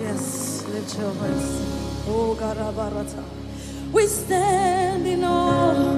Yes, lift your voice. Oh, God, We stand in awe.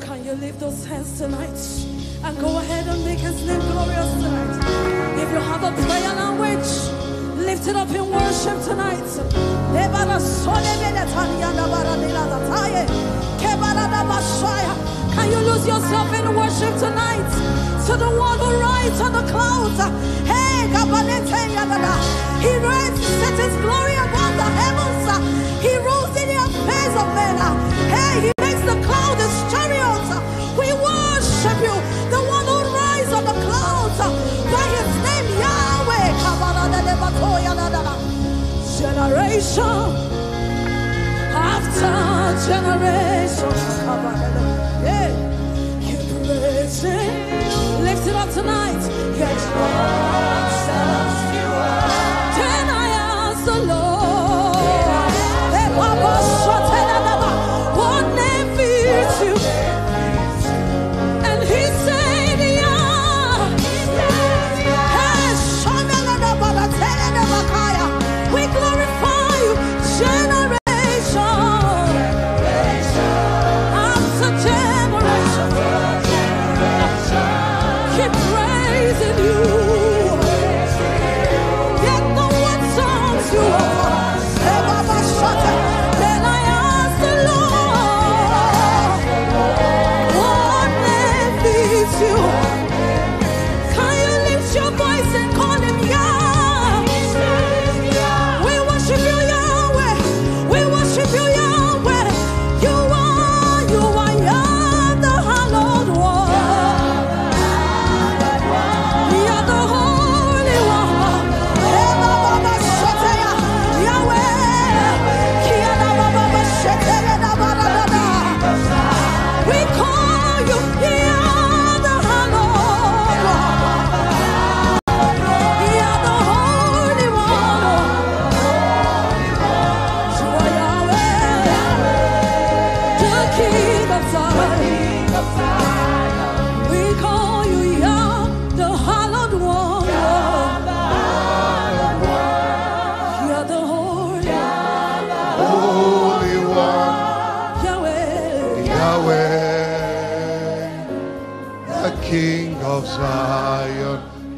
Can you lift those hands tonight and go ahead and make his name glorious tonight? If you have a prayer language, lift it up in worship tonight. Can you lose yourself in worship tonight? To the one who rides on the clouds. He reigns and set his glory above the heavens. He rose in the affairs of men. Hey, he makes the cloud his chariot. We worship you, the one who rides on the clouds. By his name, Yahweh. Generation after generation. Yeah. Keep raising. Lift it up tonight. Yes, Lord.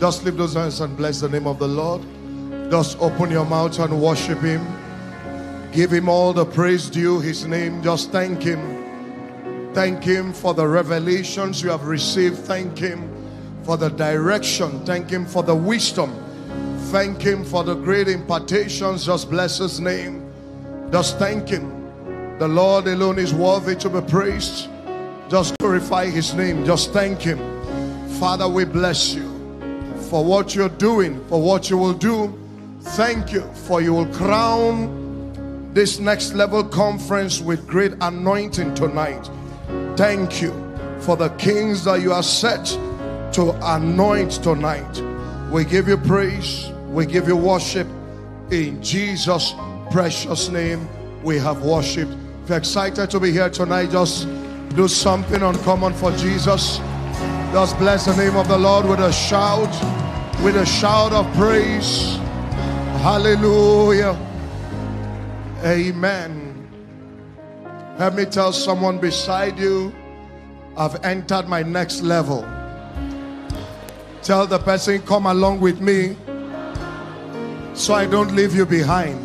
Just lift those hands and bless the name of the Lord. Just open your mouth and worship Him. Give Him all the praise due His name. Just thank Him. Thank Him for the revelations you have received. Thank Him for the direction. Thank Him for the wisdom. Thank Him for the great impartations. Just bless His name. Just thank Him. The Lord alone is worthy to be praised. Just glorify His name. Just thank Him. Father, we bless you for what you're doing, for what you will do. Thank you for you will crown this next level conference with great anointing tonight. Thank you for the kings that you are set to anoint tonight. We give you praise, we give you worship in Jesus' precious name. We have worshiped. If you're excited to be here tonight, just do something uncommon for Jesus. Just bless the name of the Lord with a shout, with a shout of praise. Hallelujah. Amen. Let me tell someone beside you, I've entered my next level. Tell the person, come along with me so I don't leave you behind.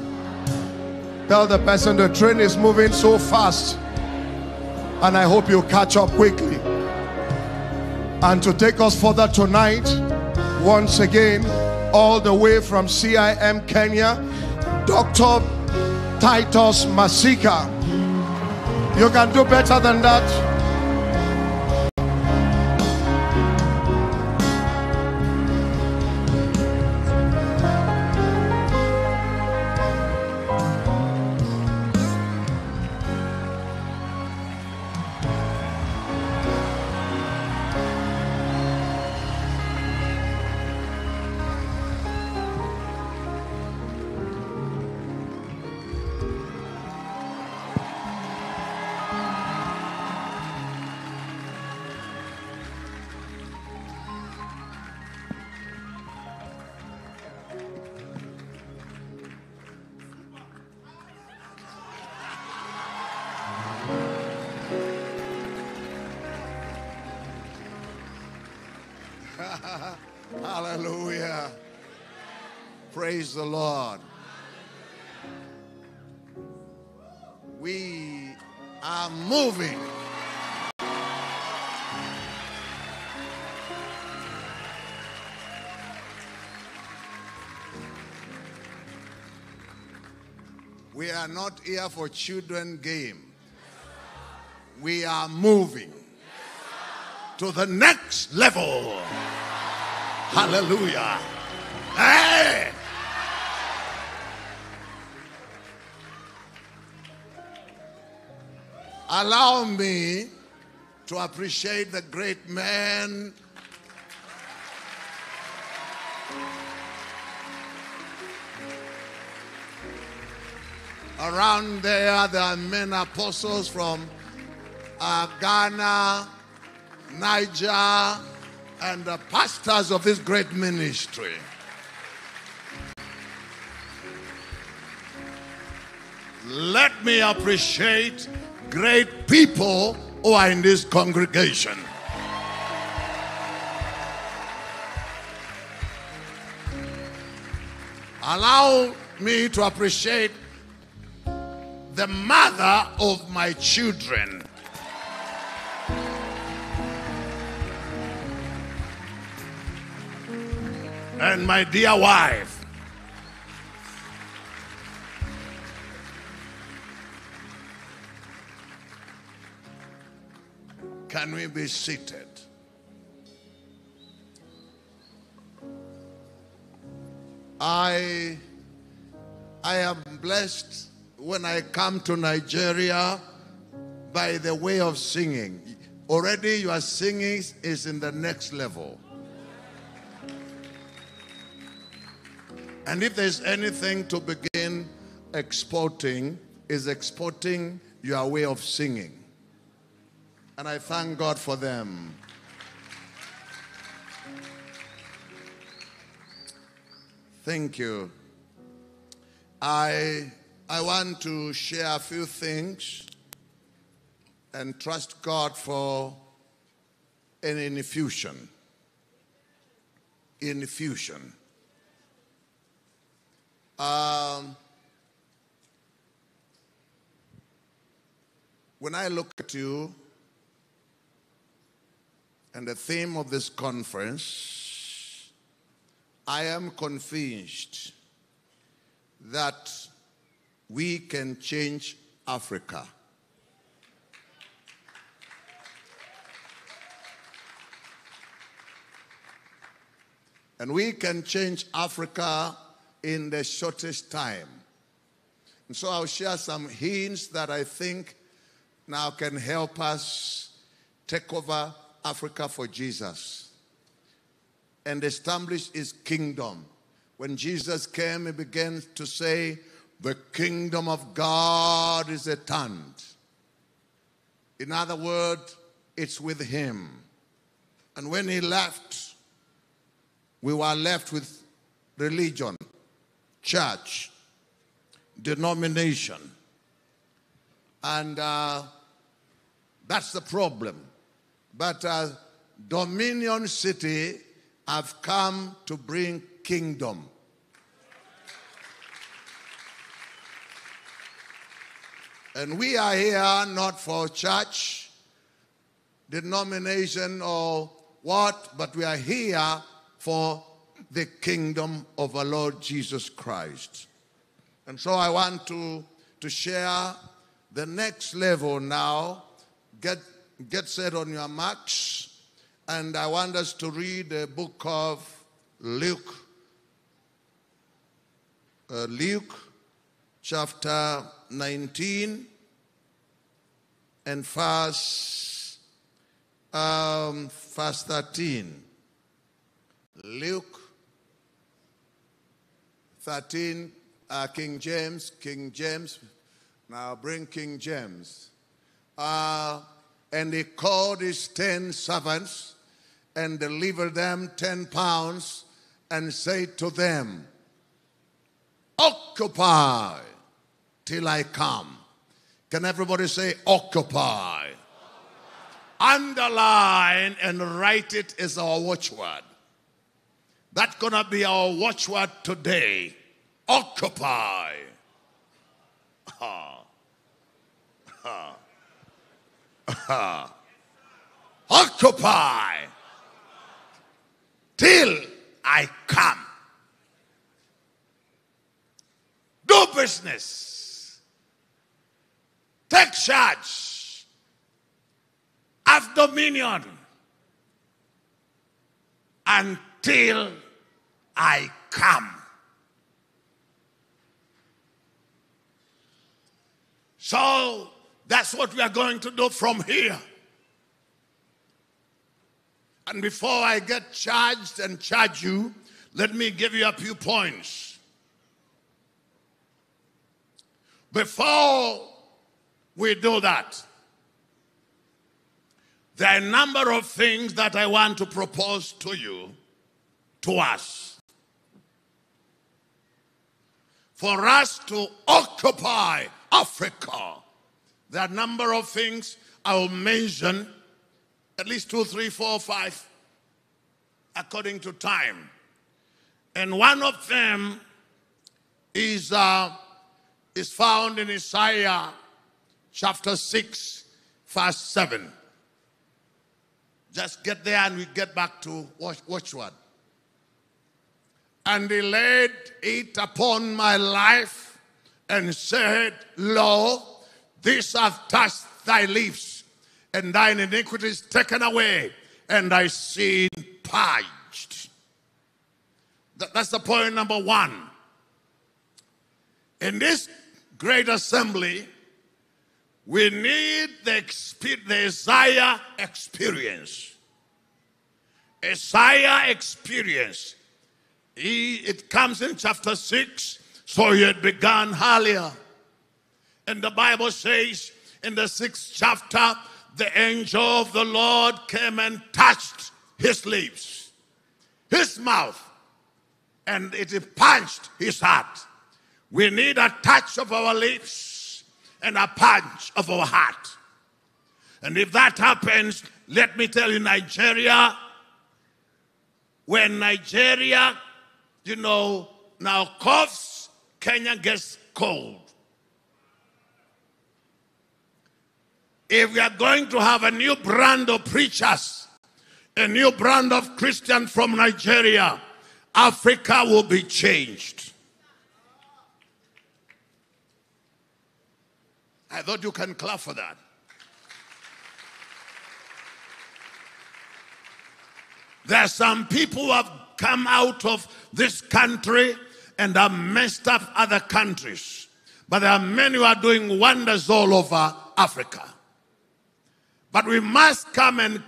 Tell the person the train is moving so fast and I hope you catch up quickly. And to take us further tonight, once again, all the way from CIM Kenya, Dr. Titus Masika. You can do better than that. The Lord. We are moving. We are not here for children game. We are moving to the next level. Hallelujah. Hey! Allow me to appreciate the great man around there there are men apostles from uh, ghana niger and the pastors of this great ministry. Let me appreciate great people who are in this congregation. Allow me to appreciate the mother of my children. and my dear wife. Can we be seated? I I am blessed when I come to Nigeria by the way of singing. Already your singing is in the next level. And if there's anything to begin exporting, is exporting your way of singing. And I thank God for them. Thank you. I, I want to share a few things and trust God for an infusion. infusion. Um, when I look at you and the theme of this conference, I am convinced that we can change Africa. And we can change Africa in the shortest time. And so I'll share some hints that I think now can help us take over Africa for Jesus and established his kingdom. When Jesus came, he began to say, The kingdom of God is at hand. In other words, it's with him. And when he left, we were left with religion, church, denomination. And uh, that's the problem. But uh, Dominion City have come to bring kingdom. And we are here not for church, denomination, or what, but we are here for the kingdom of our Lord Jesus Christ. And so I want to, to share the next level now. Get, get set on your marks. And I want us to read the book of Luke. Uh, Luke chapter 19 and verse, um, verse 13. Luke 13, uh, King James, King James. Now bring King James. Uh, and he called his ten servants and delivered them ten pounds and said to them, Occupy till I come. Can everybody say, Occupy? Underline and write it as our watchword. That's going to be our watchword today. Occupy. Ha. Ha. Occupy till I come. Do business. Take charge. Have dominion until I come. So that's what we are going to do from here. And before I get charged and charge you, let me give you a few points. Before we do that, there are a number of things that I want to propose to you, to us. For us to occupy Africa, there are a number of things I will mention, at least two, three, four, five, according to time. And one of them is, uh, is found in Isaiah chapter 6, verse 7. Just get there and we get back to watch, watch what. And he laid it upon my life and said, Lo, this hath touched thy lips, and thine iniquities taken away, and thy sin purged. That's the point number one. In this great assembly, we need the, the Isaiah experience. Isaiah experience. He, it comes in chapter 6, so he had begun earlier. And the Bible says in the sixth chapter, the angel of the Lord came and touched his lips, his mouth, and it punched his heart. We need a touch of our lips and a punch of our heart. And if that happens, let me tell you, Nigeria when Nigeria, you know, now coughs, Kenya gets cold. If we are going to have a new brand of preachers, a new brand of Christians from Nigeria, Africa will be changed. I thought you can clap for that. There are some people who have come out of this country and have messed up other countries. But there are many who are doing wonders all over Africa. But we must come and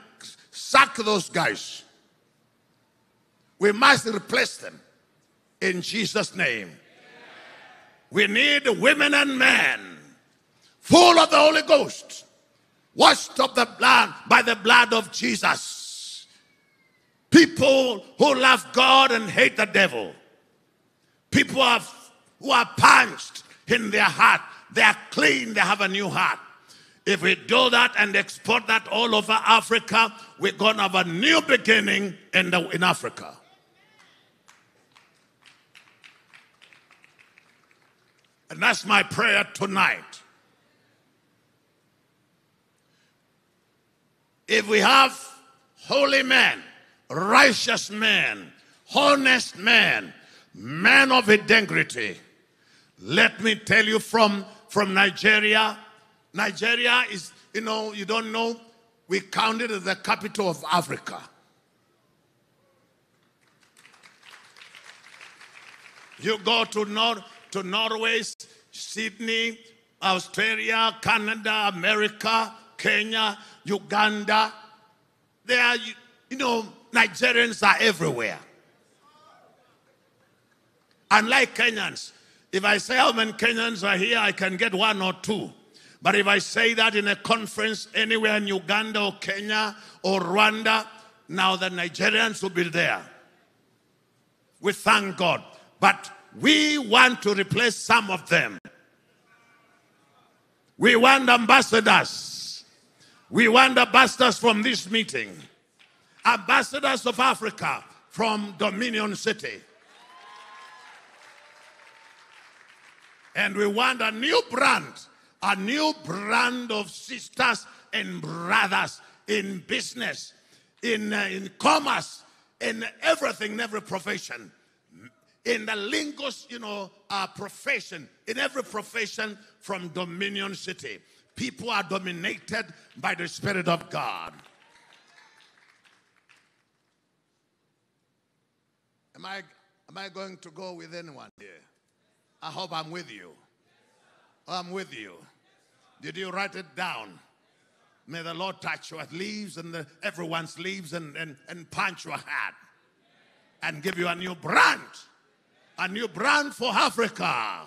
sack those guys. We must replace them in Jesus' name. We need women and men full of the Holy Ghost, washed of the blood by the blood of Jesus. People who love God and hate the devil. People who are punched in their heart. They are clean, they have a new heart. If we do that and export that all over Africa, we're going to have a new beginning in, the, in Africa. And that's my prayer tonight. If we have holy men, righteous men, honest men, men of integrity, let me tell you from, from Nigeria, Nigeria is, you know, you don't know, we counted as the capital of Africa. You go to, Nor- to Norway, Sydney, Australia, Canada, America, Kenya, Uganda. There are, you know, Nigerians are everywhere. Unlike Kenyans, if I say how many Kenyans are here, I can get one or two. But if I say that in a conference anywhere in Uganda or Kenya or Rwanda, now the Nigerians will be there. We thank God. But we want to replace some of them. We want ambassadors. We want ambassadors from this meeting. Ambassadors of Africa from Dominion City. And we want a new brand a new brand of sisters and brothers in business, in, uh, in commerce, in everything, in every profession. In the lingus, you know, uh, profession, in every profession from Dominion City, people are dominated by the Spirit of God. Am I, am I going to go with anyone here? I hope I'm with you. I'm with you. Did you write it down? May the Lord touch your leaves and the, everyone's leaves and, and, and punch your head and give you a new brand. A new brand for Africa.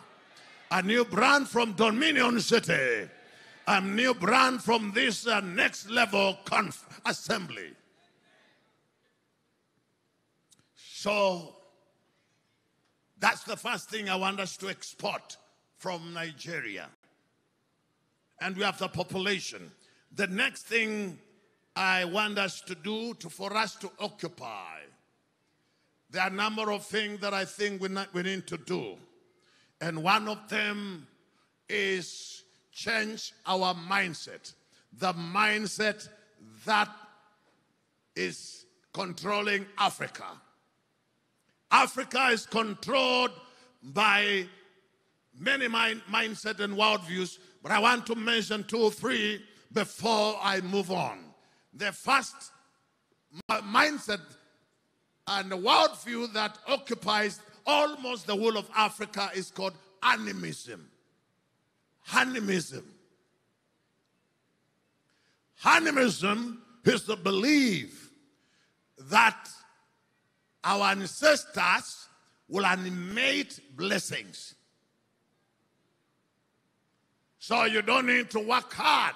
A new brand from Dominion City. A new brand from this uh, next level conf- assembly. So that's the first thing I want us to export from Nigeria and we have the population. The next thing I want us to do to, for us to occupy, there are a number of things that I think we, not, we need to do. And one of them is change our mindset. The mindset that is controlling Africa. Africa is controlled by many mind, mindset and worldviews but I want to mention two or three before I move on. The first mindset and the worldview that occupies almost the whole of Africa is called animism. Animism. Animism is the belief that our ancestors will animate blessings. So you don't need to work hard.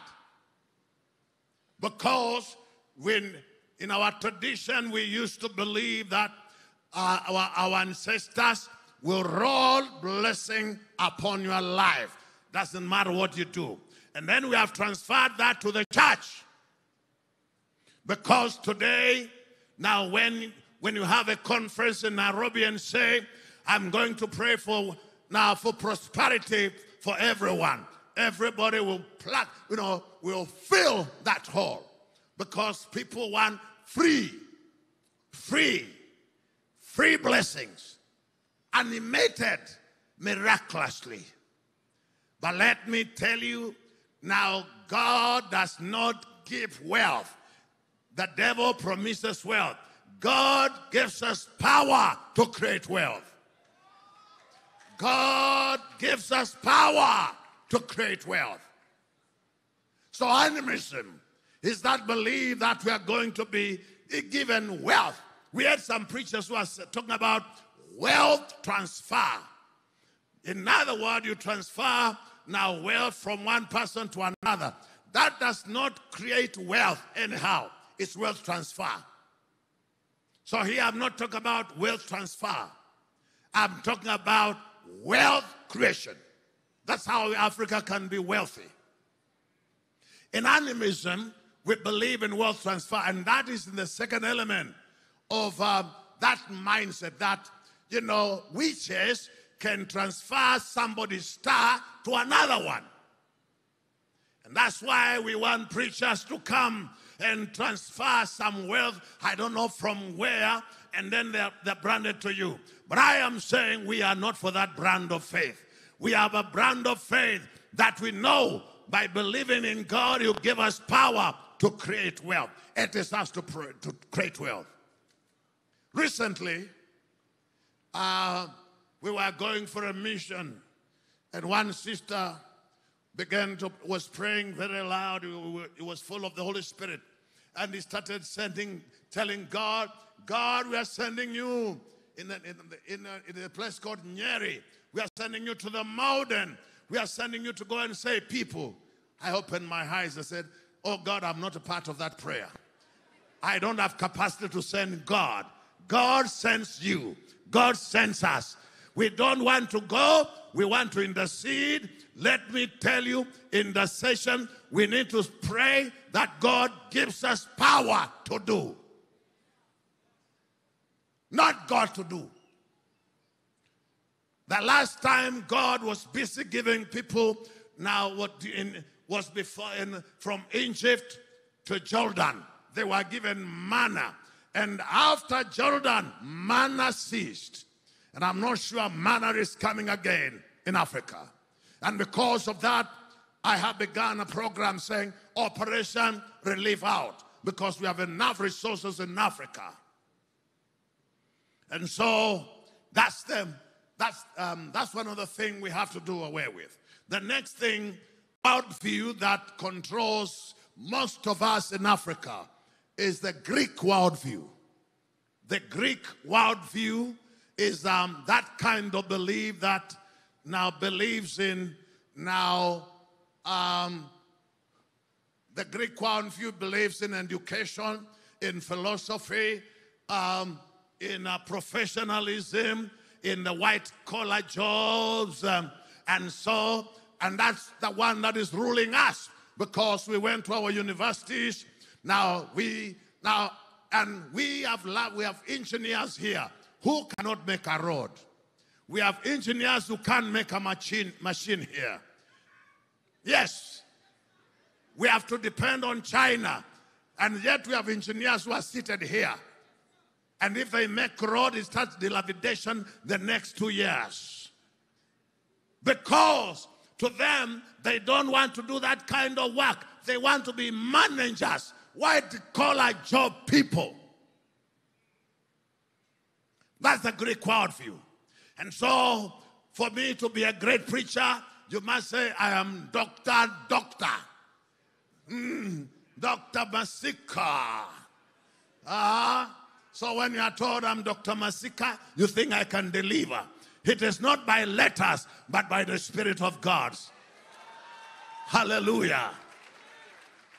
Because when in our tradition we used to believe that uh, our, our ancestors will roll blessing upon your life. Doesn't matter what you do. And then we have transferred that to the church. Because today, now when when you have a conference in Nairobi and say, I'm going to pray for now for prosperity for everyone. Everybody will pluck, you know, will fill that hall because people want free, free, free blessings, animated miraculously. But let me tell you now, God does not give wealth. The devil promises wealth. God gives us power to create wealth. God gives us power to create wealth. So animism is that belief that we are going to be given wealth. We had some preachers who are talking about wealth transfer. In other words, you transfer now wealth from one person to another. That does not create wealth anyhow. It's wealth transfer. So here I'm not talking about wealth transfer. I'm talking about wealth creation. That's how Africa can be wealthy. In animism, we believe in wealth transfer, and that is in the second element of uh, that mindset that, you know, witches can transfer somebody's star to another one. And that's why we want preachers to come and transfer some wealth, I don't know from where, and then they're, they're branded to you. But I am saying we are not for that brand of faith. We have a brand of faith that we know by believing in God, He'll give us power to create wealth. It is us to, to create wealth. Recently, uh, we were going for a mission, and one sister began to was praying very loud. It was full of the Holy Spirit, and he started sending, telling God, "God, we are sending you in a, in, a, in, a, in a place called Nyeri. We are sending you to the mountain. We are sending you to go and say, people." I opened my eyes. I said, "Oh God, I'm not a part of that prayer. I don't have capacity to send God. God sends you. God sends us." We don't want to go, we want to intercede. Let me tell you, in the session, we need to pray that God gives us power to do. Not God to do. The last time God was busy giving people now what in, was before in, from Egypt to Jordan. They were given manna. And after Jordan, manna ceased. And I'm not sure manna is coming again in Africa. And because of that, I have begun a program saying Operation Relief Out because we have enough resources in Africa. And so that's them. That's um, that's one of the things we have to do away with. The next thing, worldview that controls most of us in Africa is the Greek worldview. The Greek worldview is um, that kind of belief that now believes in now um, the Greek worldview believes in education, in philosophy, um, in uh, professionalism, in the white collar jobs, um, and so, and that's the one that is ruling us because we went to our universities. Now we now and we have we have engineers here who cannot make a road. We have engineers who can't make a machine, machine here. Yes. We have to depend on China. And yet we have engineers who are seated here. And if they make road, it starts dilapidation the next two years. Because to them, they don't want to do that kind of work. They want to be managers, white collar job people. That's the Greek worldview. And so, for me to be a great preacher, you must say, I am Dr. Doctor. Mm, Dr. Masika. Uh, so when you are told I'm Dr. Masika, you think I can deliver. It is not by letters, but by the Spirit of God. Hallelujah.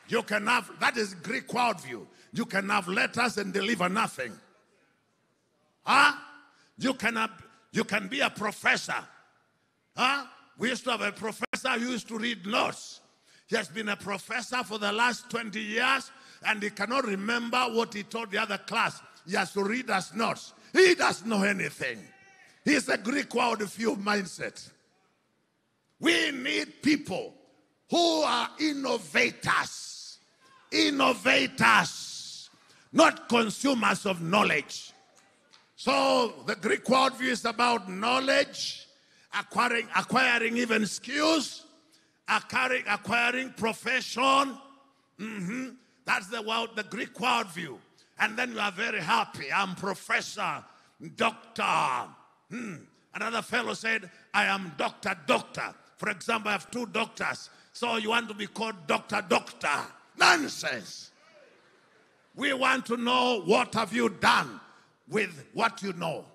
You can have, that is Greek worldview. You can have letters and deliver nothing. Huh? You can, have, you can be a professor. Huh? We used to have a professor who used to read notes. He has been a professor for the last 20 years and he cannot remember what he taught the other class. Read us notes. He doesn't know anything. He's a Greek world view mindset. We need people who are innovators. Innovators, not consumers of knowledge. So the Greek worldview is about knowledge, acquiring, acquiring even skills, acquiring, acquiring profession. Mhm. That's the world, the Greek worldview. And then you are very happy. I'm professor, doctor. Hmm. Another fellow said, I am doctor, doctor. For example, I have two doctors. So you want to be called doctor, doctor. Nonsense. We want to know what have you done with what you know.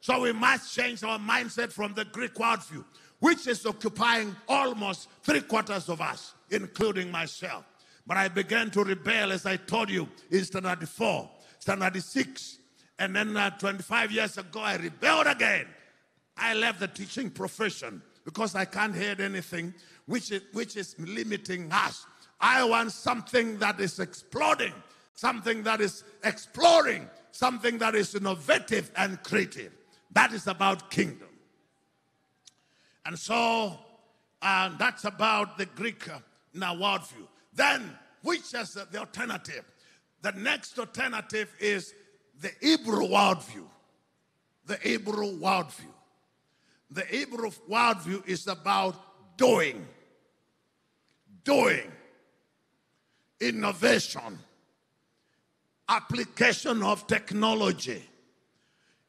So we must change our mindset from the Greek worldview, which is occupying almost three quarters of us, including myself. But I began to rebel, as I told you, in standard four, standard six. And then uh, 25 years ago, I rebelled again. I left the teaching profession because I can't hear anything which is, which is limiting us. I want something that is exploding, something that is exploring, something that is innovative and creative. That is about kingdom. And so uh, that's about the Greek uh, now worldview. Then, which is the alternative? The next alternative is the Hebrew worldview. The Hebrew worldview. The Hebrew worldview is about doing, doing, innovation, application of technology,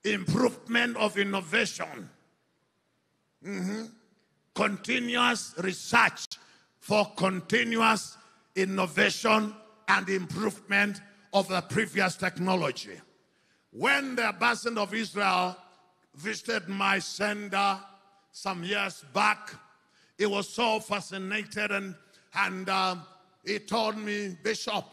improvement of innovation, Mhm. continuous research for continuous innovation and improvement of the previous technology. When the ambassador of Israel visited my sender some years back, he was so fascinated and, and um, he told me, Bishop,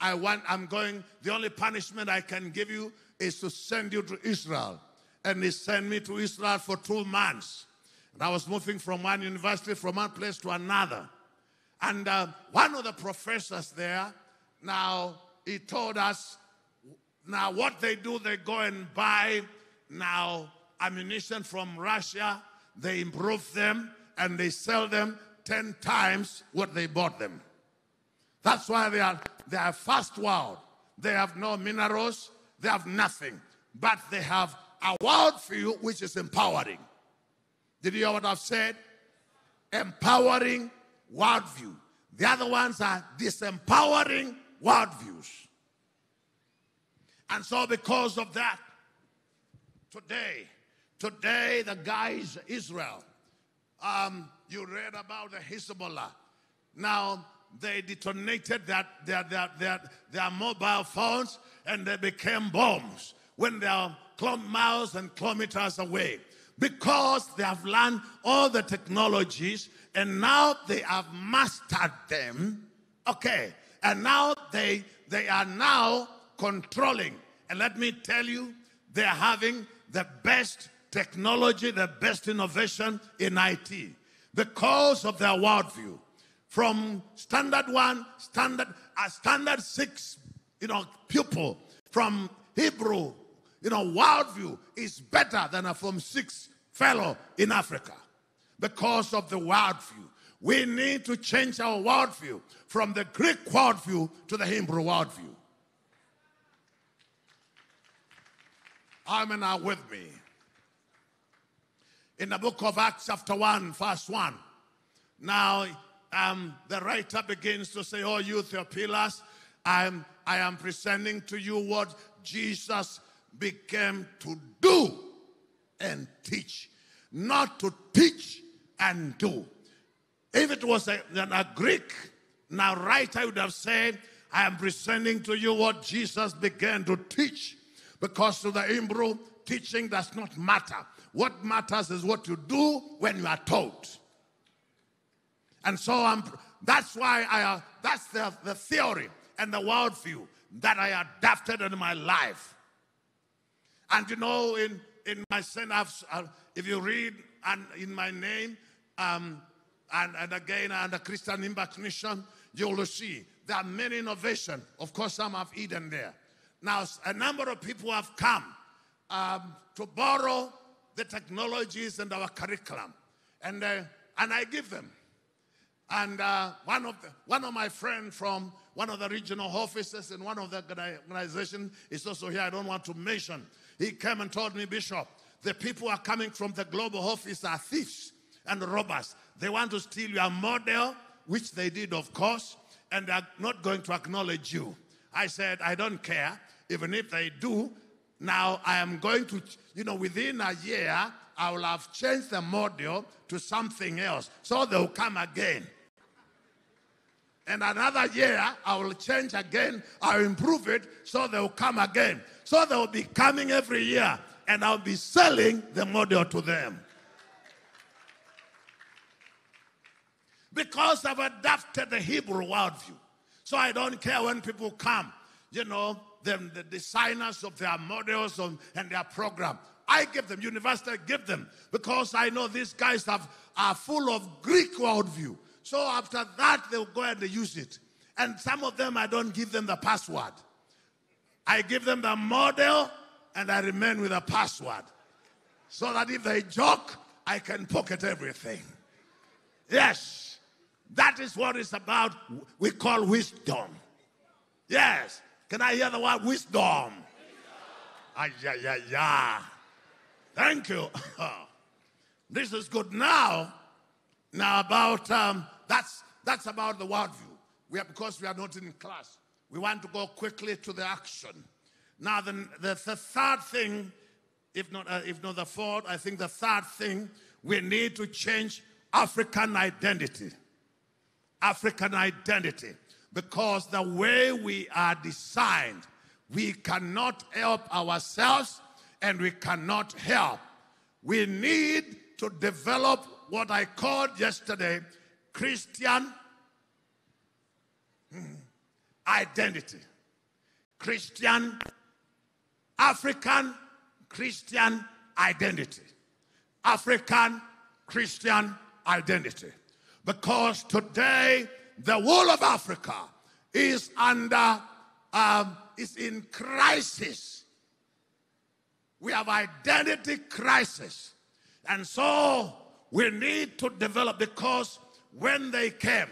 I want, I'm going, the only punishment I can give you is to send you to Israel. And he sent me to Israel for two months. And I was moving from one university, from one place to another. And uh, one of the professors there, now he told us, now what they do, they go and buy now ammunition from Russia, they improve them, and they sell them 10 times what they bought them. That's why they are they are first world. They have no minerals, they have nothing, but they have a world worldview which is empowering. Did you hear what I've said? Empowering worldview. The other ones are disempowering worldviews. And so, because of that, today, today, the guys, Israel, um, you read about the Hezbollah. Now, they detonated their, their, their, their, their mobile phones and they became bombs when they are miles and kilometers away because they have learned all the technologies and now they have mastered them. Okay, and now they they are now controlling. And let me tell you, they're having the best technology, the best innovation in IT because of their worldview. From standard one, standard a standard six, you know, pupil from Hebrew, you know, worldview is better than a Form six fellow in Africa because of the worldview. We need to change our worldview from the Greek worldview to the Hebrew worldview. How many are with me? In the book of Acts, chapter 1, verse 1. Now, um, the writer begins to say, Oh, you Theophilus, I am, I am presenting to you what Jesus became to do and teach, not to teach and do. If it was a, a Greek now writer I would have said, I am presenting to you what Jesus began to teach. Because to the Hebrew, teaching does not matter. What matters is what you do when you are taught. And so I'm, that's why I, uh, that's the, the theory and the worldview that I adapted in my life. And you know, in, in my sin, if you read and in my name, um, and, and again under Christian Impact you will see there are many innovations. Of course, some have Eden there. Now, a number of people have come um, to borrow the technologies and our curriculum, and uh, and I give them. And uh, one of the, one of my friends from one of the regional offices in one of the organization is also here. I don't want to mention. He came and told me, Bishop, the people are coming from the global office are thieves and robbers. They want to steal your model, which they did, of course, and they're not going to acknowledge you. I said, I don't care. Even if they do, now I am going to, you know, within a year, I will have changed the model to something else. So they'll come again. And another year, I will change again. I'll improve it so they'll come again. So they'll be coming every year. And I'll be selling the model to them. Because I've adapted the Hebrew worldview. So I don't care when people come, you know, them, the designers of their models and their program. I give them, university, I give them, because I know these guys have, are full of Greek worldview. So after that, they'll go and they use it. And some of them, I don't give them the password. I give them the model and I remain with the password. So that if they joke, I can pocket everything. Yes, that is what it's about. We call wisdom. Yes. Can I hear the word wisdom? wisdom. Ah, yeah, yeah, yeah. Thank you. this is good. Now, now about um, that's that's about the worldview. We are because we are not in class. We want to go quickly to the action. Now, the, the, the third thing, if not uh, if not the fourth, I think the third thing we need to change African identity. African identity, because the way we are designed, we cannot help ourselves and we cannot help. We need to develop what I called yesterday Christian hmm, identity. Christian, African Christian identity. African Christian identity. Because today, the whole of Africa is under, um, is in crisis we have identity crisis. And so we need to develop because when they came,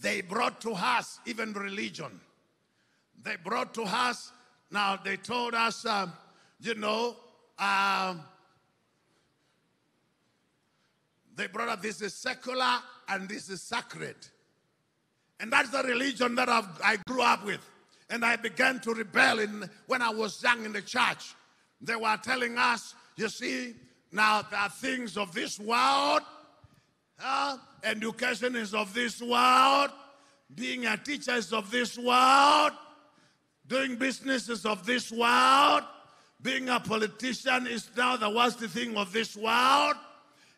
they brought to us even religion. They brought to us, now they told us, um, you know, um, they brought up this is secular and this is sacred. And that's the religion that I've, I grew up with. And I began to rebel in, when I was young in the church. They were telling us, you see, now there are things of this world. Uh, education is of this world. Being a teacher is of this world. Doing business is of this world. Being a politician is now the worst thing of this world.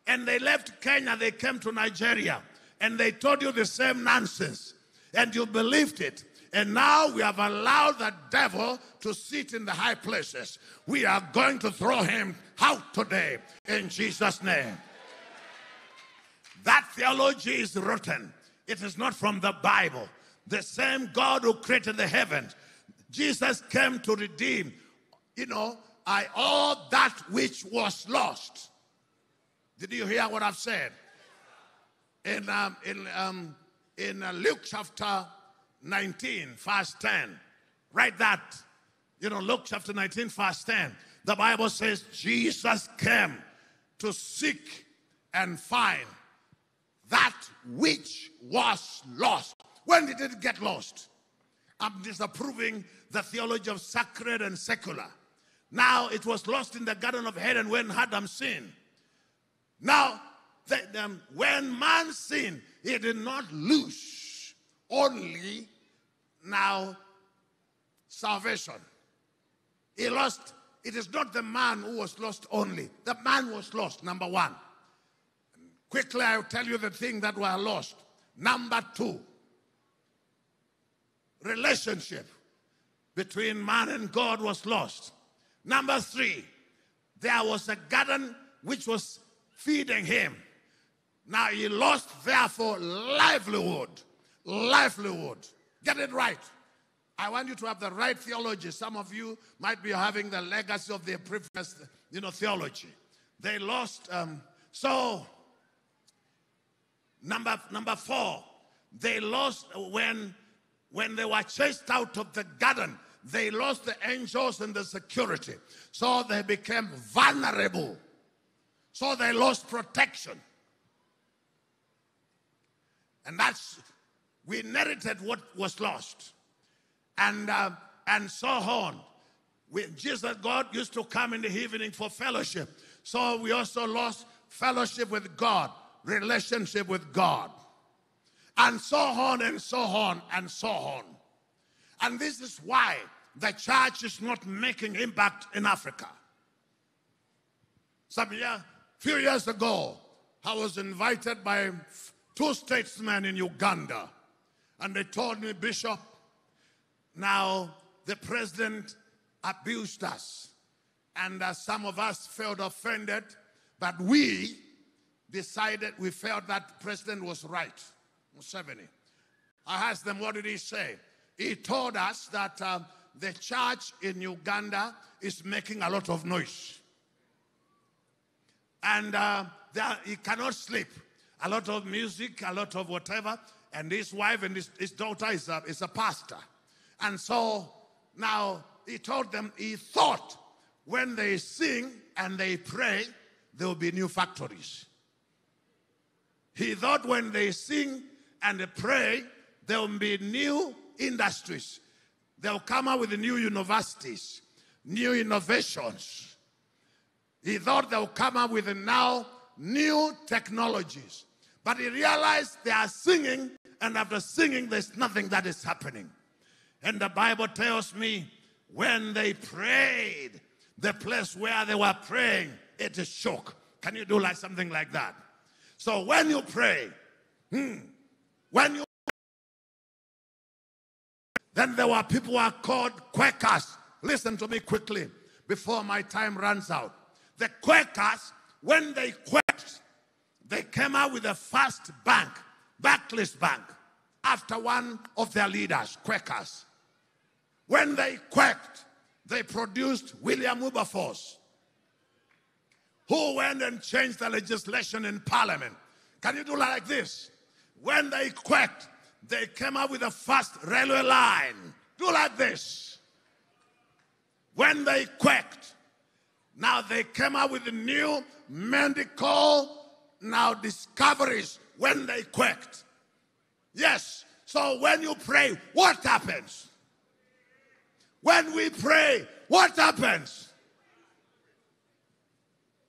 And they left Kenya, they came to Nigeria, and they told you the same nonsense. And you believed it. And now we have allowed the devil to sit in the high places. We are going to throw him out today in Jesus' name. That theology is rotten. It is not from the Bible. The same God who created the heavens, Jesus came to redeem, you know, I all that which was lost. Did you hear what I've said? In um, in um, in uh, Luke chapter 19, verse 10. Write that. You know, Luke chapter 19, verse 10. The Bible says Jesus came to seek and find that which was lost. When did it get lost? I'm disapproving the theology of sacred and secular. Now it was lost in the Garden of Eden when Adam sinned. Now, the, um, when man sinned, he did not lose only now salvation. He lost, it is not the man who was lost only. The man was lost, number one. Quickly, I'll tell you the thing that were lost. Number two, relationship between man and God was lost. Number three, there was a garden which was feeding him. Now he lost, therefore, livelihood. Livelihood. Get it right. I want you to have the right theology. Some of you might be having the legacy of their previous, you know, theology. They lost. Um, so, number number four, they lost when when they were chased out of the garden. They lost the angels and the security, so they became vulnerable. So they lost protection, and that's we inherited what was lost and, uh, and so on. We, Jesus, God used to come in the evening for fellowship. So we also lost fellowship with God, relationship with God, and so on and so on and so on. And this is why the church is not making impact in Africa. Some year, few years ago, I was invited by two statesmen in Uganda, and they told me, Bishop, now, the president abused us, and uh, some of us felt offended, but we decided we felt that president was right, Museveni. I asked them, what did he say? He told us that uh, the church in Uganda is making a lot of noise. And uh, he cannot sleep. A lot of music, a lot of whatever. And his wife and his, his daughter is a, is a pastor. And so now he told them he thought when they sing and they pray, there will be new factories. He thought when they sing and they pray, there will be new industries. They'll come up with new universities, new innovations. He thought they'll come up with now new technologies. But he realized they are singing, and after singing, there's nothing that is happening. And the Bible tells me when they prayed, the place where they were praying, it shook. Can you do like something like that? So when you pray, hmm, when you then there were people who are called Quakers. Listen to me quickly before my time runs out. The Quakers, when they quaked, they came out with a first bank, Barclays Bank, after one of their leaders, Quakers. When they quaked, they produced William Wilberforce, who went and changed the legislation in parliament. Can you do like this? When they quaked, they came up with the first railway line. Do like this. When they quaked, now they came up with the new medical now discoveries when they quaked. Yes. So when you pray, what happens? When we pray, what happens?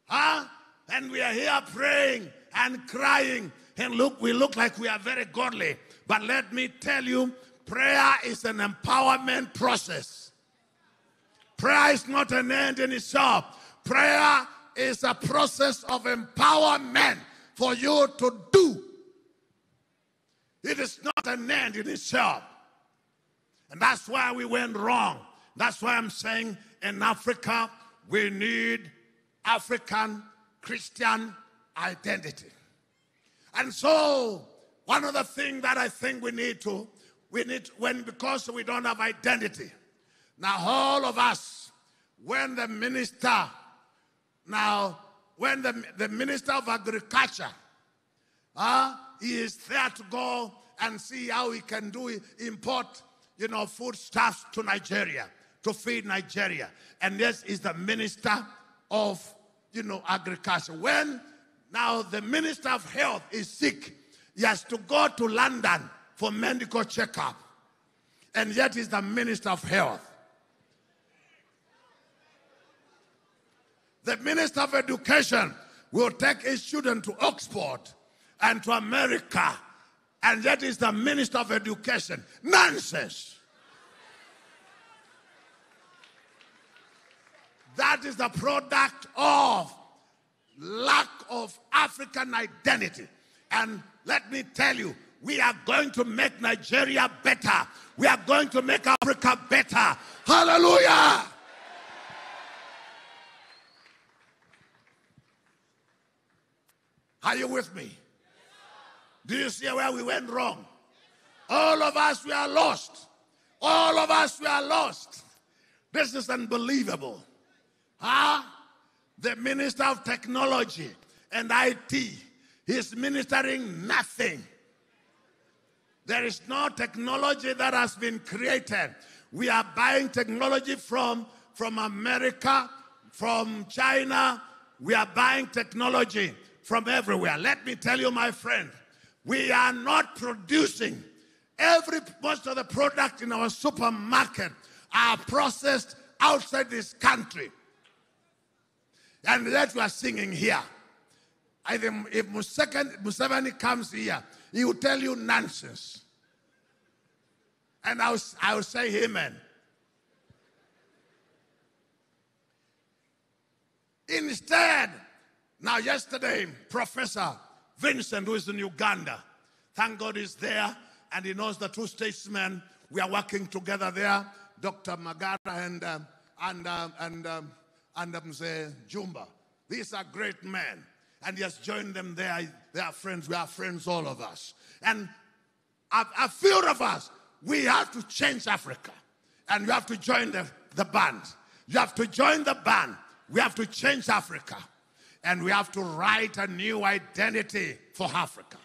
Huh? And we are here praying and crying. And look, we look like we are very godly. But let me tell you, prayer is an empowerment process. Prayer is not an end in itself. Prayer is a process of empowerment for you to do. It is not an end in itself. And that's why we went wrong. That's why I'm saying in Africa, we need African Christian identity. And so, one of the things that I think we need to, we need, when, because we don't have identity. Now, all of us, when the minister, now, when the, the minister of agriculture, uh, he is there to go and see how he can do import, you know, foodstuffs to Nigeria to feed Nigeria. And this is the minister of, you know, agriculture. When now the minister of health is sick, he has to go to London for medical checkup. And yet he's the minister of health. The minister of education will take his children to Oxford and to America. And yet is the minister of education. Nonsense. That is the product of lack of African identity. And let me tell you, we are going to make Nigeria better. We are going to make Africa better. Hallelujah. Are you with me? Do you see where we went wrong? All of us, we are lost. All of us, we are lost. This is unbelievable. Huh? The Minister of Technology and IT is ministering nothing. There is no technology that has been created. We are buying technology from, from America, from China. We are buying technology from everywhere. Let me tell you, my friend, we are not producing. Every most of the product in our supermarket are processed outside this country. And that we are singing here. I think if Museveni comes here, he will tell you nonsense. And I will, I will say amen. Instead, now yesterday, Professor Vincent, who is in Uganda, thank God he's there and he knows the two statesmen. We are working together there, Dr. Magara and, uh, and, uh, and, um, and um, Jumba. These are great men. And he has joined them there. They are friends. We are friends, all of us. And a, a few of us, we have to change Africa. And you have to join the, the band. You have to join the band. We have to change Africa. And we have to write a new identity for Africa.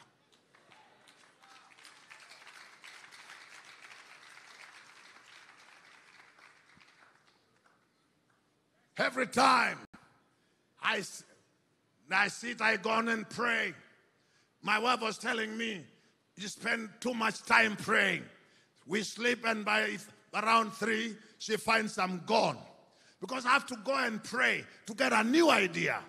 Every time I, I sit, I go on and pray. My wife was telling me, you spend too much time praying. We sleep, and by around three, she finds I'm gone. Because I have to go and pray to get a new idea,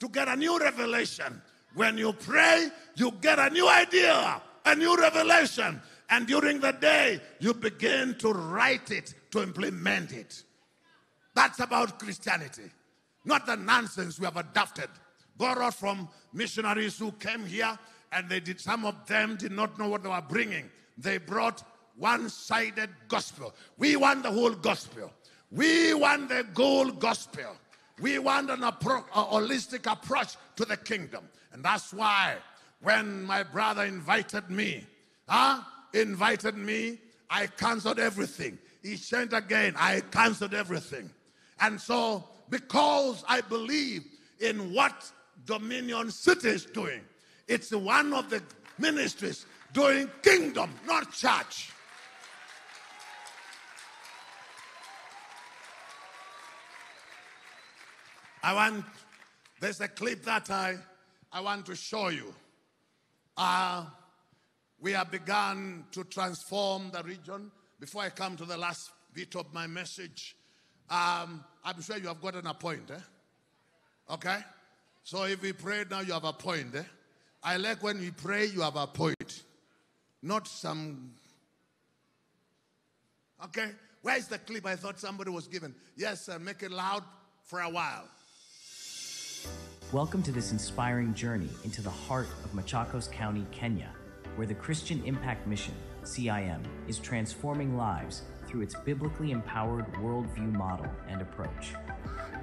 to get a new revelation. When you pray, you get a new idea, a new revelation. And during the day, you begin to write it, to implement it. That's about Christianity, not the nonsense we have adopted, borrowed from missionaries who came here and they did, some of them did not know what they were bringing. They brought one sided gospel. We want the whole gospel. We want the whole gospel. We want an appro- a holistic approach to the kingdom. And that's why when my brother invited me, huh, invited me, I canceled everything. He changed again. I canceled everything. And so, because I believe in what Dominion City is doing, it's one of the ministries doing kingdom, not church. I want, there's a clip that I, I want to show you. Uh, we have begun to transform the region. Before I come to the last bit of my message, um, I'm sure you have gotten a point, eh? Okay? So if we pray now, you have a point, eh? I like when we pray, you have a point. Not some. Okay? Where's the clip I thought somebody was given? Yes, sir. Make it loud for a while. Welcome to this inspiring journey into the heart of Machakos County, Kenya, where the Christian Impact Mission, CIM, is transforming lives through its biblically empowered worldview model and approach.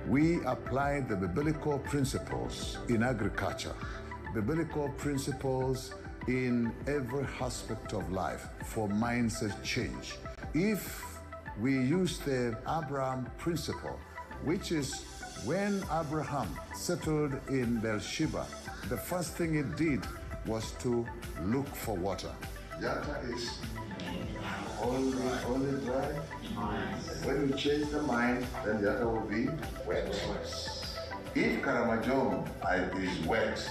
We apply the biblical principles in agriculture, biblical principles in every aspect of life for mindset change. If we use the Abraham principle, which is when Abraham settled in Beersheba, the first thing he did was to look for water. Yatta is only, only dry. When you change the mind, then the other will be wet. If Karamojong is wet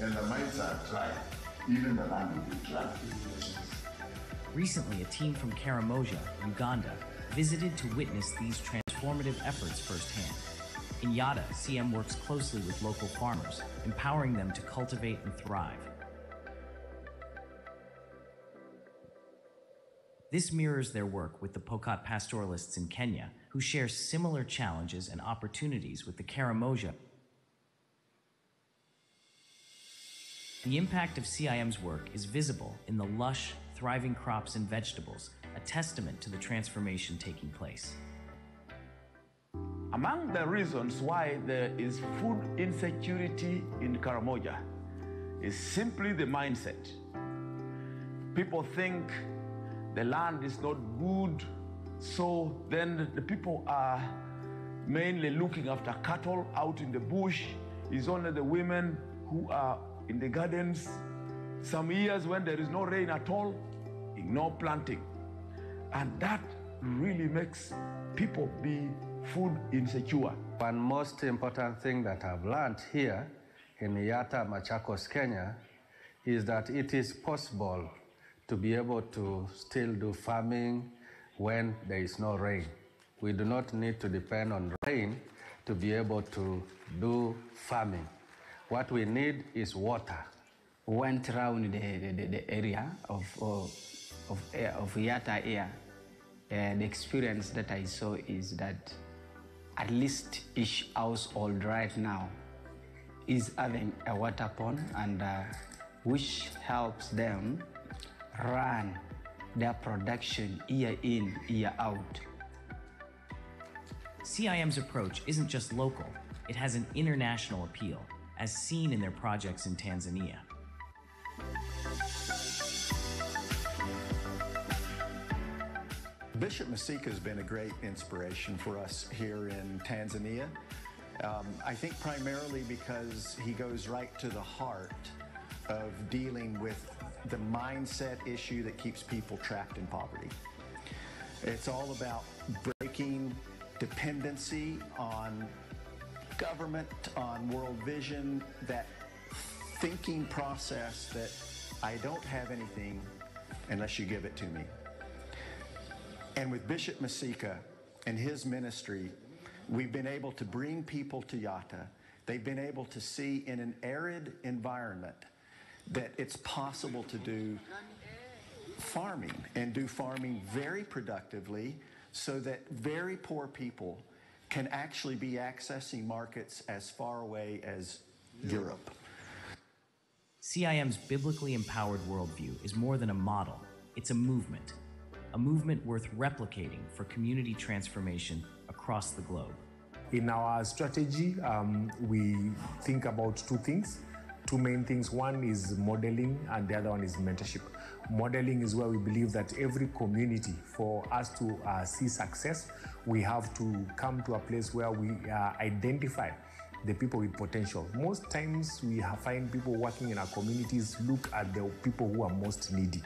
and the minds are dry, even the land will be dry. Recently, a team from Karamoja, Uganda, visited to witness these transformative efforts firsthand. In Yatta, CIM works closely with local farmers, empowering them to cultivate and thrive. This mirrors their work with the Pokot pastoralists in Kenya, who share similar challenges and opportunities with the Karamoja. The impact of CIM's work is visible in the lush, thriving crops and vegetables, a testament to the transformation taking place. Among the reasons why there is food insecurity in Karamoja is simply the mindset. People think the land is not good. So then the people are mainly looking after cattle out in the bush. It's only the women who are in the gardens. Some years when there is no rain at all, no planting. And that really makes people be food insecure. One most important thing that I've learned here in Yatta, Machakos, Kenya, is that it is possible to be able to still do farming when there is no rain. We do not need to depend on rain to be able to do farming. What we need is water. Went around the, the, the area of, of, of, of Yatta here, and the experience that I saw is that at least each household right now is having a water pond and uh, which helps them run their production year in, year out. CIM's approach isn't just local, it has an international appeal, as seen in their projects in Tanzania. Bishop Masika has been a great inspiration for us here in Tanzania. Um, I think primarily because he goes right to the heart of dealing with the mindset issue that keeps people trapped in poverty. It's all about breaking dependency on government, on world vision, that thinking process that I don't have anything unless you give it to me. And with Bishop Masika and his ministry, we've been able to bring people to Yatta. They've been able to see in an arid environment that it's possible to do farming and do farming very productively so that very poor people can actually be accessing markets as far away as Europe. CIM's biblically empowered worldview is more than a model, it's a movement. A movement worth replicating for community transformation across the globe. In our strategy, um, we think about two things two main things. One is modeling, and the other one is mentorship. Modeling is where we believe that every community, for us to uh, see success, we have to come to a place where we uh, identify the people with potential. Most times we find people working in our communities look at the people who are most needy.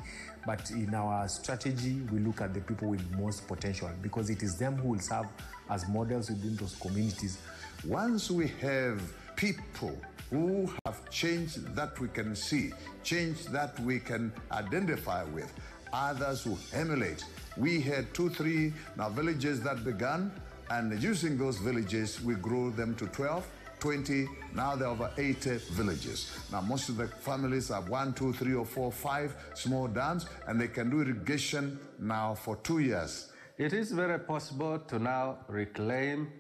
But in our strategy, we look at the people with most potential because it is them who will serve as models within those communities. Once we have people who have changed that we can see, change that we can identify with, others who emulate. We had two, three now villages that began, and using those villages, we grew them to 12. 20, now there are over 80 villages. Now, most of the families have one, two, three, or four, five small dams, and they can do irrigation now for two years. It is very possible to now reclaim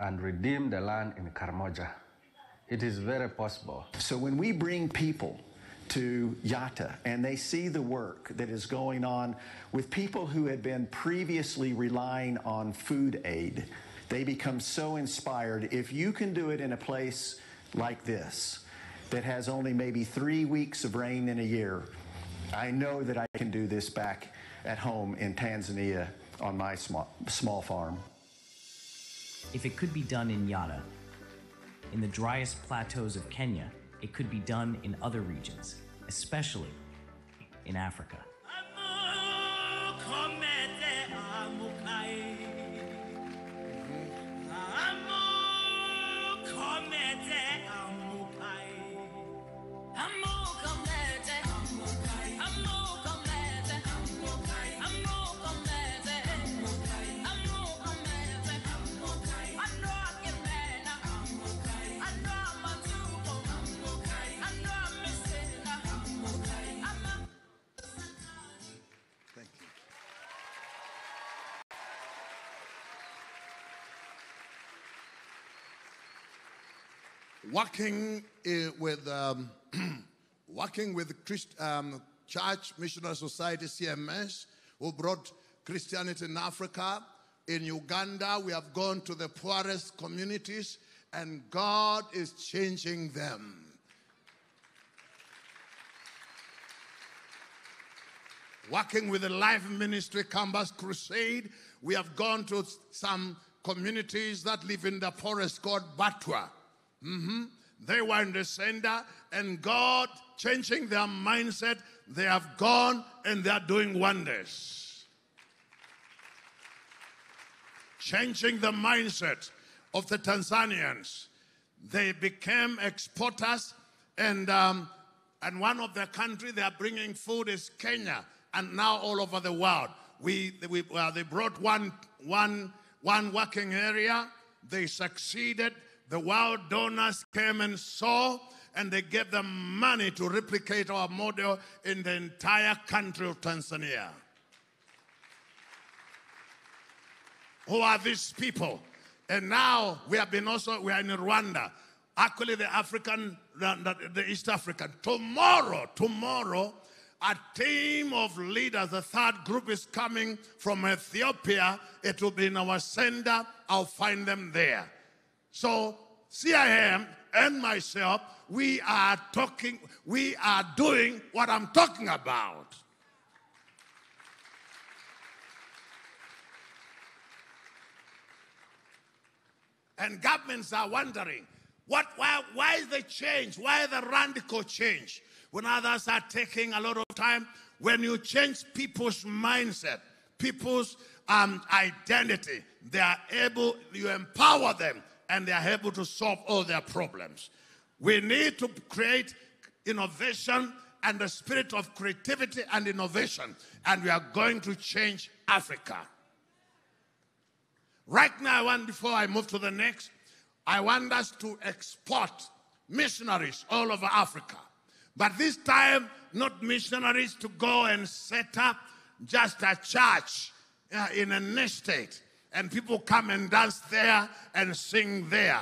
and redeem the land in Karamoja. It is very possible. So when we bring people to Yatta and they see the work that is going on with people who had been previously relying on food aid, they become so inspired. If you can do it in a place like this that has only maybe three weeks of rain in a year, I know that I can do this back at home in Tanzania on my small, small farm. If it could be done in Yatta, in the driest plateaus of Kenya, it could be done in other regions, especially in Africa. Thank Working eh, with um, working with Christ, um, Church Missionary Society CMS, who brought Christianity in Africa. In Uganda, we have gone to the poorest communities, and God is changing them. working with the Life Ministry Campus Crusade. We have gone to some communities that live in the forest called Batwa. Mhm. They were in the center, and God changing their mindset, they have gone and they are doing wonders. Changing the mindset of the Tanzanians. They became exporters, and, um, and one of the countries they are bringing food is Kenya, and now all over the world. We, we, uh, they brought one, one, one working area, they succeeded. The world donors came and saw, and they gave them money to replicate our model in the entire country of Tanzania. Who are these people? And now we have been also, we are in Rwanda. Actually, the African, the, the East African. Tomorrow, tomorrow, a team of leaders, the third group is coming from Ethiopia. It will be in our center. I'll find them there. So, CIM and myself, we are talking, we are doing what I'm talking about. And governments are wondering, what, why, why the change? Why the radical change? When others are taking a lot of time, when you change people's mindset, people's um, identity, they are able, you empower them, and they are able to solve all their problems. We need to create innovation and the spirit of creativity and innovation, and we are going to change Africa. Right now, want, before I move to the next, I want us to export missionaries all over Africa. But this time, not missionaries to go and set up just a church uh, in an estate and people come and dance there and sing there.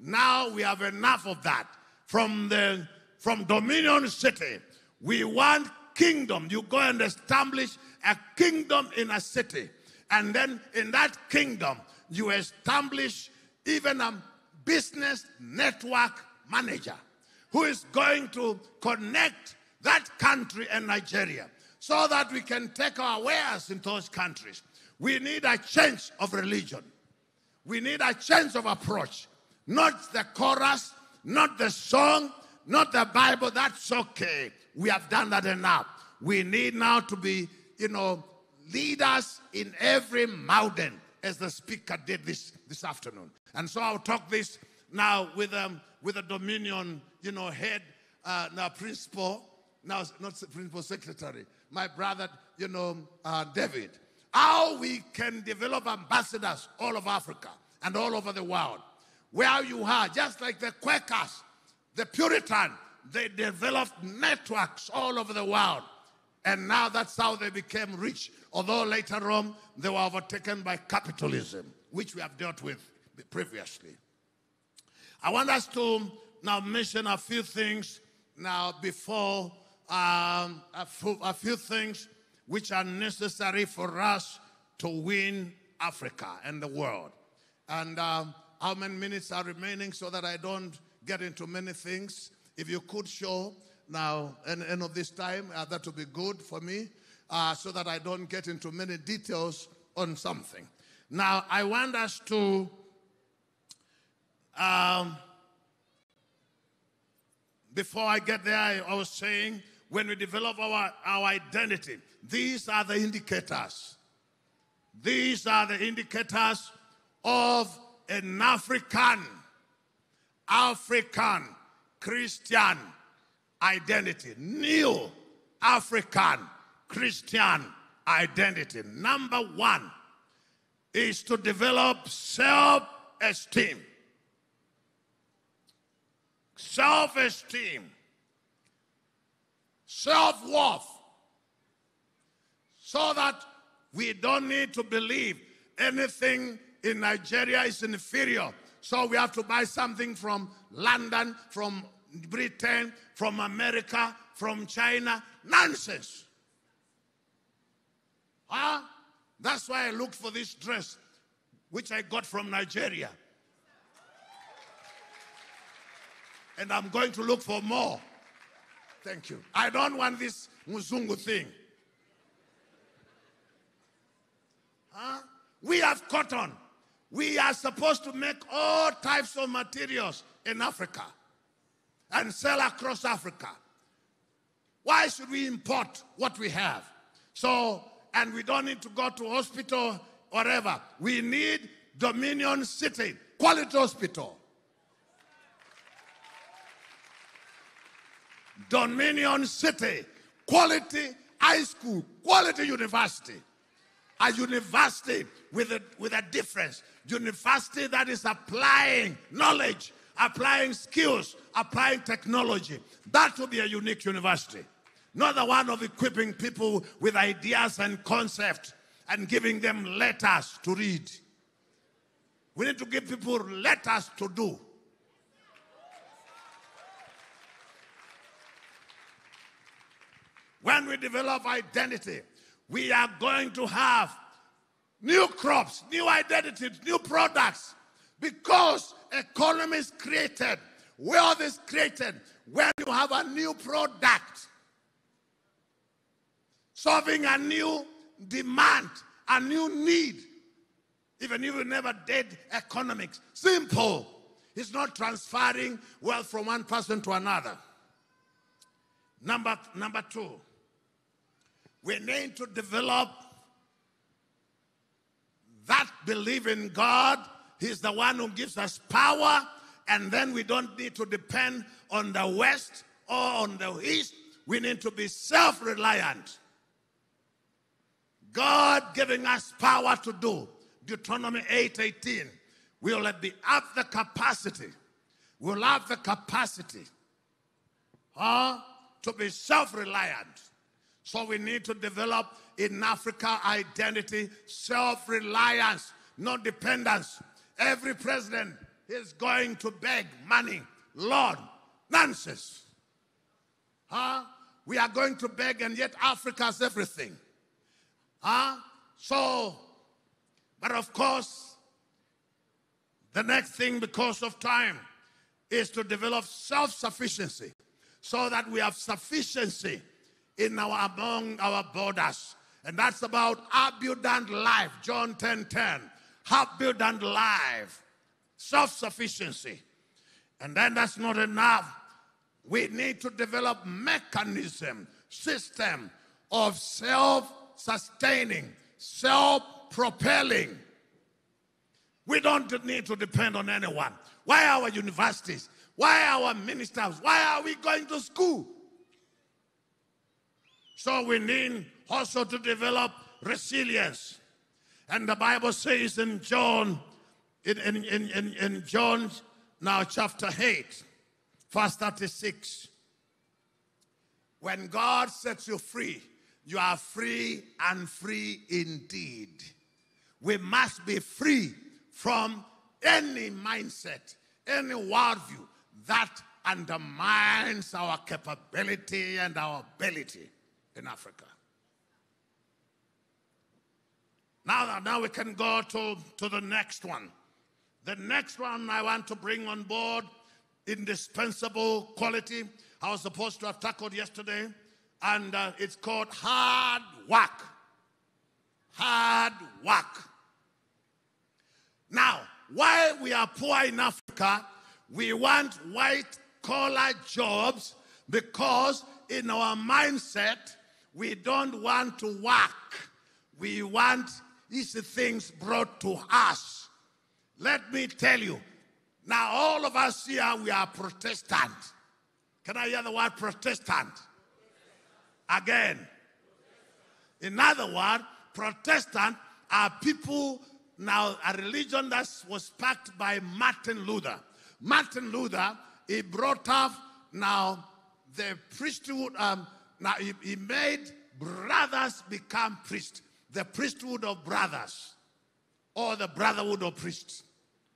Now we have enough of that. From the from Dominion City, we want kingdom. You go and establish a kingdom in a city. And then in that kingdom, you establish even a business network manager who is going to connect that country and Nigeria so that we can take our wares in those countries. We need a change of religion. We need a change of approach. Not the chorus, not the song, not the Bible. That's okay. We have done that enough. We need now to be, you know, leaders in every mountain, as the speaker did this this afternoon. And so I'll talk this now with um, with a Dominion, you know, head, uh, now principal, now not principal secretary, my brother, you know, uh, David. How we can develop ambassadors all over Africa and all over the world. Where you are, just like the Quakers, the Puritan, they developed networks all over the world. And now that's how they became rich, although later on they were overtaken by capitalism, which we have dealt with previously. I want us to now mention a few things now before um, a, few, a few things which are necessary for us to win Africa and the world. And um, how many minutes are remaining so that I don't get into many things? If you could show now, the end of this time, uh, that would be good for me uh, so that I don't get into many details on something. Now, I want us to. Um, before I get there, I, I was saying when we develop our, our identity, these are the indicators. These are the indicators of an African, African Christian identity. New African Christian identity. Number one is to develop self esteem. Self esteem. Self worth. So that we don't need to believe anything in Nigeria is inferior. So we have to buy something from London, from Britain, from America, from China. Nonsense. Huh? That's why I looked for this dress, which I got from Nigeria. And I'm going to look for more. Thank you. I don't want this Muzungu thing. Huh? We have cotton. We are supposed to make all types of materials in Africa and sell across Africa. Why should we import what we have? So, and we don't need to go to hospital or whatever. We need Dominion City, quality hospital. Dominion City, quality high school, quality university. A university with a, with a difference. University that is applying knowledge, applying skills, applying technology. That will be a unique university. Not the one of equipping people with ideas and concepts and giving them letters to read. We need to give people letters to do. When we develop identity, we are going to have new crops, new identities, new products because economy is created, wealth is created when you have a new product solving a new demand, a new need. Even if you never did economics, simple. It's not transferring wealth from one person to another. Number, number two, we need to develop that belief in God. He's the one who gives us power, and then we don't need to depend on the West or on the East. We need to be self reliant. God giving us power to do. Deuteronomy 8 18. We'll be have the capacity. We'll have the capacity huh, to be self reliant. So we need to develop in Africa identity, self reliance, not dependence. Every president is going to beg money. Lord, nonsense. Huh? We are going to beg, and yet Africa has everything. Huh? So, but of course, the next thing, because of time, is to develop self sufficiency so that we have sufficiency in our among our borders. And that's about abundant life. John 10 10. Abundant life. Self sufficiency. And then that's not enough. We need to develop mechanism, system of self sustaining, self propelling. We don't need to depend on anyone. Why our universities? Why our ministers? Why are we going to school? So we need also to develop resilience. And the Bible says in John, in, in, in, in, John now chapter 8, verse 36, when God sets you free, you are free and free indeed. We must be free from any mindset, any worldview that undermines our capability and our ability in Africa. Now, now we can go to, to the next one. The next one I want to bring on board indispensable quality. I was supposed to have tackled yesterday, and uh, it's called hard work. Hard work. Now, why we are poor in Africa, we want white collar jobs because in our mindset, we don't want to work. We want these things brought to us. Let me tell you, now all of us here, we are Protestant. Can I hear the word Protestant? Again. In other words, Protestant are people now a religion that was sparked by Martin Luther. Martin Luther, he brought up now the priesthood, um, now he, he made brothers become priests, the priesthood of brothers, or the brotherhood of priests,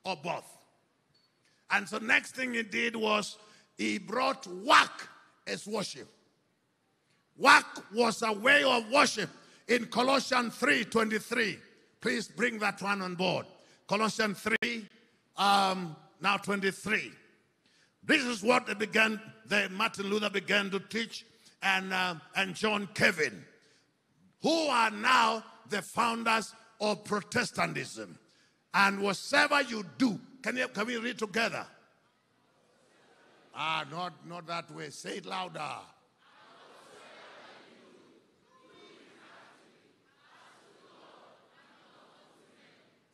or both. And so next thing he did was he brought work as worship. Work was a way of worship in Colossians 3:23. Please bring that one on board. Colossians 3, um, now 23. This is what they began, the Martin Luther began to teach and, uh, and John Calvin, who are now the founders of Protestantism. And whatever you do, can, you, can we read together? Ah, not, not that way. Say it louder.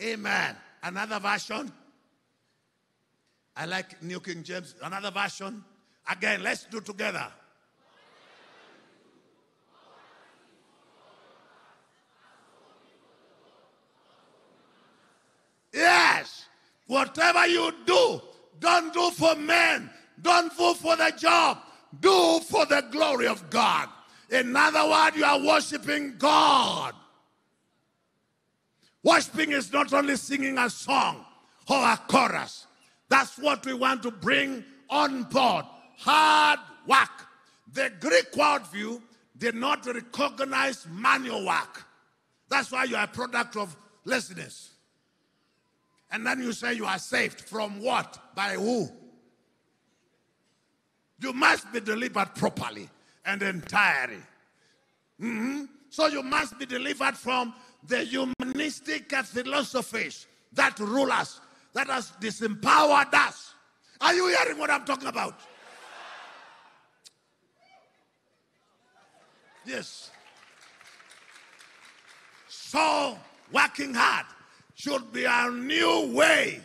Amen. Another version. I like New King James. Another version. Again, let's do together. Yes. Whatever you do, don't do for men. Don't do for the job. Do for the glory of God. In other words, you are worshiping God. Worshiping is not only singing a song or a chorus. That's what we want to bring on board. Hard work. The Greek worldview did not recognize manual work. That's why you are a product of laziness. And then you say you are saved from what? By who? You must be delivered properly and entirely. Mm-hmm. So you must be delivered from the humanistic philosophies that rule us, that has disempowered us. Are you hearing what I'm talking about? Yes. So, working hard should be a new way.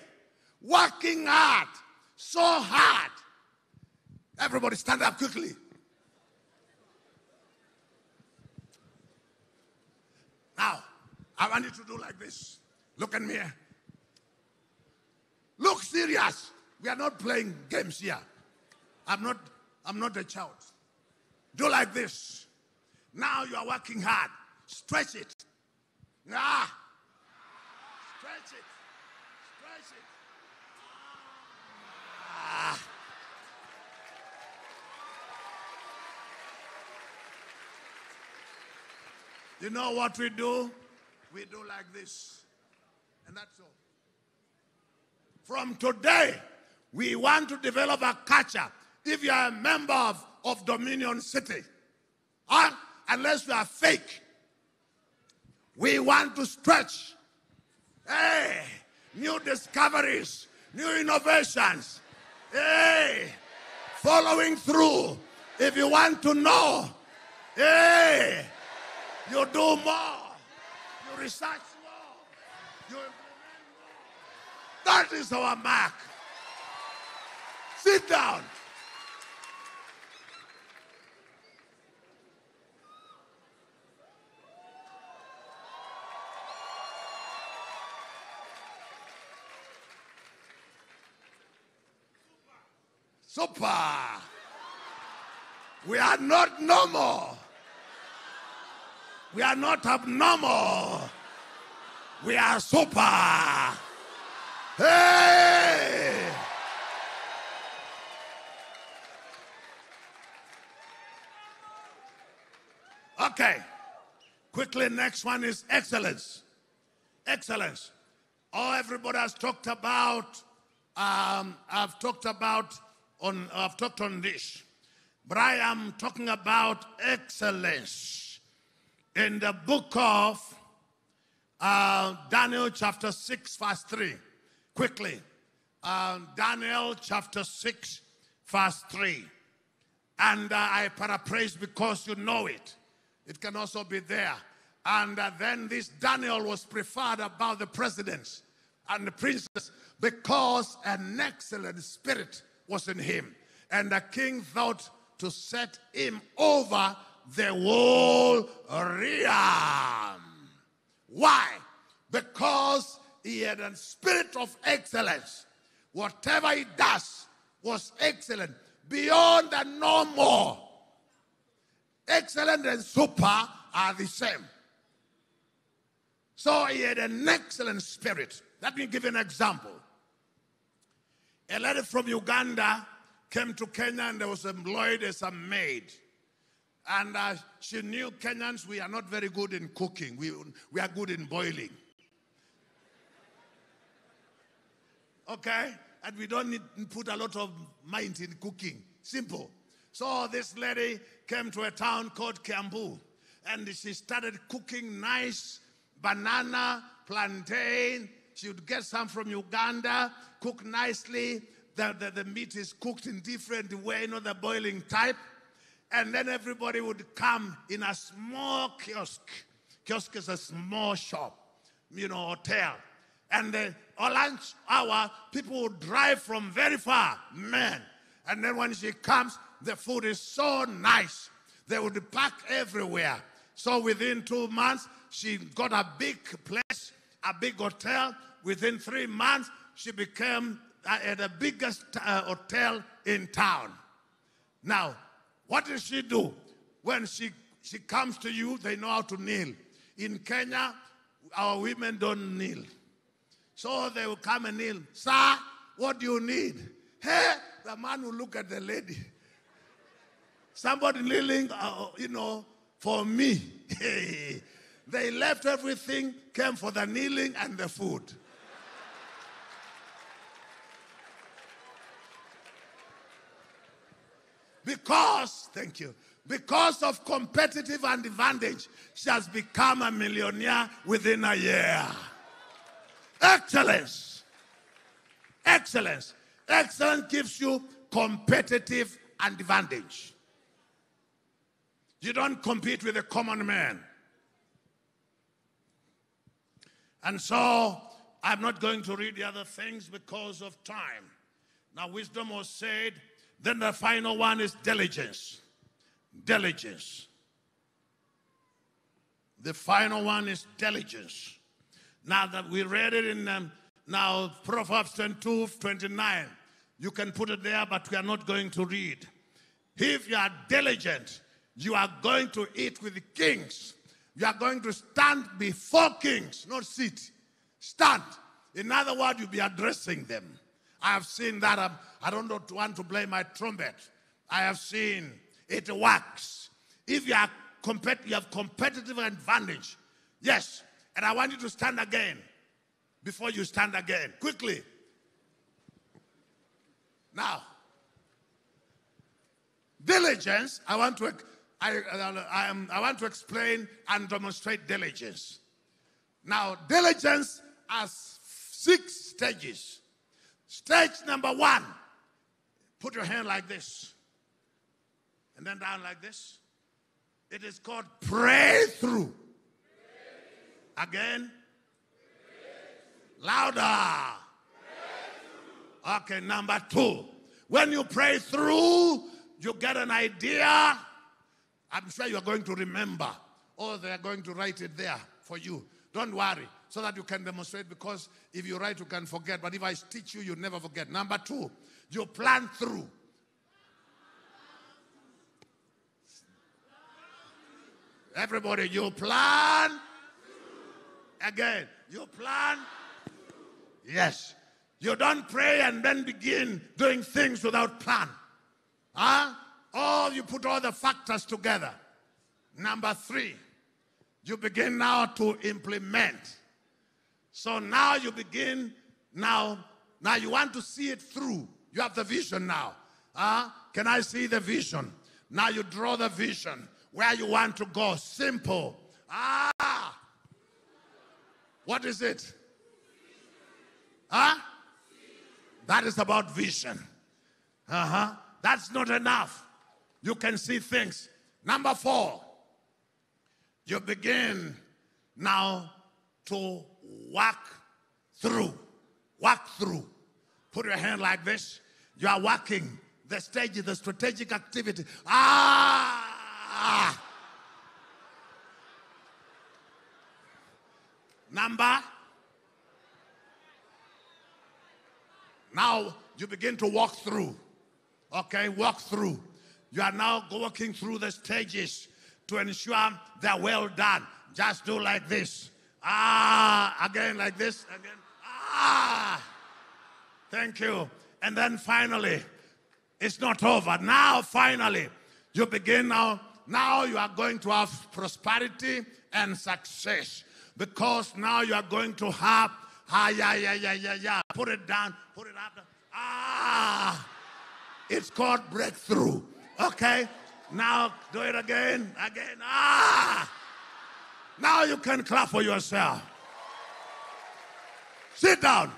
Working hard, so hard. Everybody stand up quickly. Now, I want you to do like this. Look at me. Look serious. We are not playing games here. I'm not I'm not a child. Do like this. Now you are working hard. Stretch it. Ah. Stretch it. Stretch it. Ah. You know what we do? We do like this. And that's all. From today, we want to develop a culture. If you are a member of, of Dominion City, huh? unless you are fake, we want to stretch. Hey, new discoveries, new innovations. Hey, following through. If you want to know, hey, you do more. You research more. You implement more. That is our mark. Sit down. Super. We are not normal. We are not abnormal. We are super. Hey! Okay. Quickly, next one is excellence. Excellence. Oh, everybody has talked about. Um, I've talked about on. I've talked on this, but I am talking about excellence in the book of uh, Daniel, chapter six, verse three. Quickly, uh, Daniel chapter six, verse three, and uh, I paraphrase because you know it. It can also be there. And uh, then this Daniel was preferred above the presidents and the princes because an excellent spirit was in him. And the king thought to set him over the whole realm. Why? Because he had a spirit of excellence. Whatever he does was excellent, beyond the normal. Excellent and super are the same. So he had an excellent spirit. Let me give you an example. A lady from Uganda came to Kenya and was employed as a maid. And uh, she knew Kenyans, we are not very good in cooking, we, we are good in boiling. Okay? And we don't need put a lot of mind in cooking. Simple. So this lady came to a town called Kiambu and she started cooking nice banana plantain. She would get some from Uganda, cook nicely. The, the, the meat is cooked in different way, know, the boiling type. And then everybody would come in a small kiosk. Kiosk is a small shop, you know, hotel. And then, the lunch hour, people would drive from very far, man. And then when she comes, the food is so nice. They would pack everywhere. So within two months, she got a big place, a big hotel. Within three months, she became uh, the biggest uh, hotel in town. Now, what does she do? When she, she comes to you, they know how to kneel. In Kenya, our women don't kneel. So they will come and kneel. Sir, what do you need? Hey, the man will look at the lady. Somebody kneeling, uh, you know, for me. they left everything, came for the kneeling and the food. Because, thank you, because of competitive advantage, she has become a millionaire within a year. Excellence. Excellence. Excellence gives you competitive advantage. You don't compete with a common man. And so I'm not going to read the other things because of time. Now, wisdom was said then the final one is diligence. Diligence. The final one is diligence. Now that we read it in um, now Proverbs 22, 29, you can put it there, but we are not going to read. If you are diligent, you are going to eat with the kings. You are going to stand before kings, not sit. Stand. In other words, you'll be addressing them. I have seen that. Um, I don't want to play my trumpet. I have seen it works. If you, are compet- you have competitive advantage, yes. And I want you to stand again before you stand again. Quickly. Now, diligence, I want to, I, I, I want to explain and demonstrate diligence. Now, diligence has six stages. Stage number one put your hand like this and then down like this. It is called pray through. Again. Louder. Okay, number two. When you pray through, you get an idea. I'm sure you're going to remember, oh, or they're going to write it there for you. Don't worry so that you can demonstrate because if you write, you can forget. But if I teach you, you never forget. Number two, you plan through. Everybody, you plan. Again, you plan. Yes. You don't pray and then begin doing things without plan. Huh? Or you put all the factors together. Number three, you begin now to implement. So now you begin, now, now you want to see it through. You have the vision now. Huh? Can I see the vision? Now you draw the vision where you want to go. Simple. Ah! What is it? Huh? That is about vision. Uh huh. That's not enough. You can see things. Number four, you begin now to walk through. Walk through. Put your hand like this. You are walking the stage, the strategic activity. Ah! Number. Now you begin to walk through. Okay, walk through. You are now walking through the stages to ensure they're well done. Just do like this. Ah, again like this, again. Ah, thank you. And then finally, it's not over. Now, finally, you begin now. Now you are going to have prosperity and success because now you are going to have ah yeah yeah yeah yeah yeah. Put it down. Put it up. Ah, it's called breakthrough. Okay. Now do it again, again. Ah. Now you can clap for yourself. Sit down.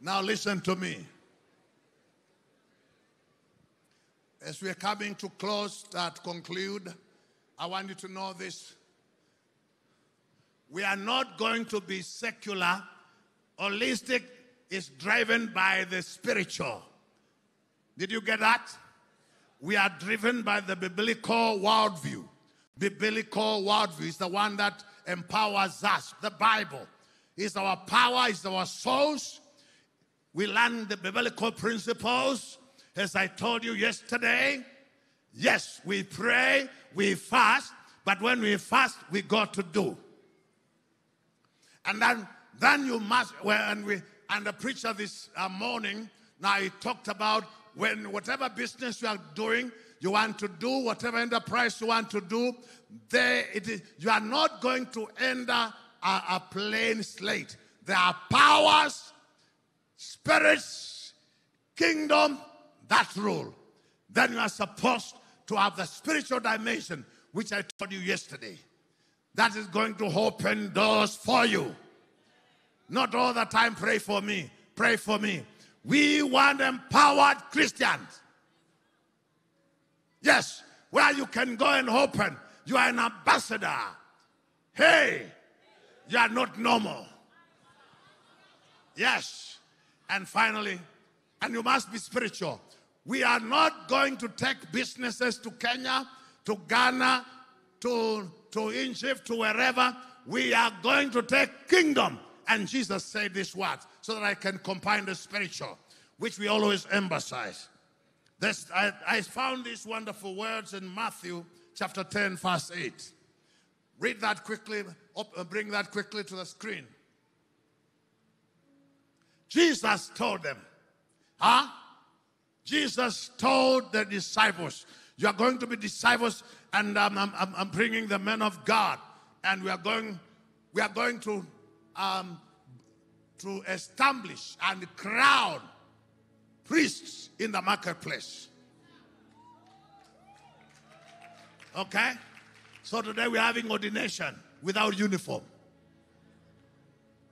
Now listen to me. As we are coming to close that conclude, I want you to know this. We are not going to be secular. Holistic is driven by the spiritual. Did you get that? We are driven by the biblical worldview. Biblical worldview is the one that empowers us. The Bible is our power, is our source. We learn the biblical principles, as I told you yesterday. Yes, we pray, we fast, but when we fast, we got to do. And then, then you must, when we, and the preacher this uh, morning, now he talked about when whatever business you are doing, you want to do, whatever enterprise you want to do, there it is, you are not going to enter a, a plain slate. There are powers, spirits, kingdom that rule. Then you are supposed to have the spiritual dimension, which I told you yesterday. That is going to open doors for you. Not all the time, pray for me, pray for me. We want empowered Christians. Yes, where you can go and open. You are an ambassador. Hey, you are not normal. Yes. And finally, and you must be spiritual. We are not going to take businesses to Kenya, to Ghana, to, to Egypt, to wherever. We are going to take kingdom. And Jesus said this words so that I can combine the spiritual, which we always emphasize. This, I, I found these wonderful words in Matthew chapter 10, verse 8. Read that quickly, uh, bring that quickly to the screen. Jesus told them, huh? Jesus told the disciples, You are going to be disciples, and um, I'm, I'm, I'm bringing the men of God, and we are going, we are going to, um, to establish and crown priests in the marketplace. Okay? So today we're having ordination without uniform.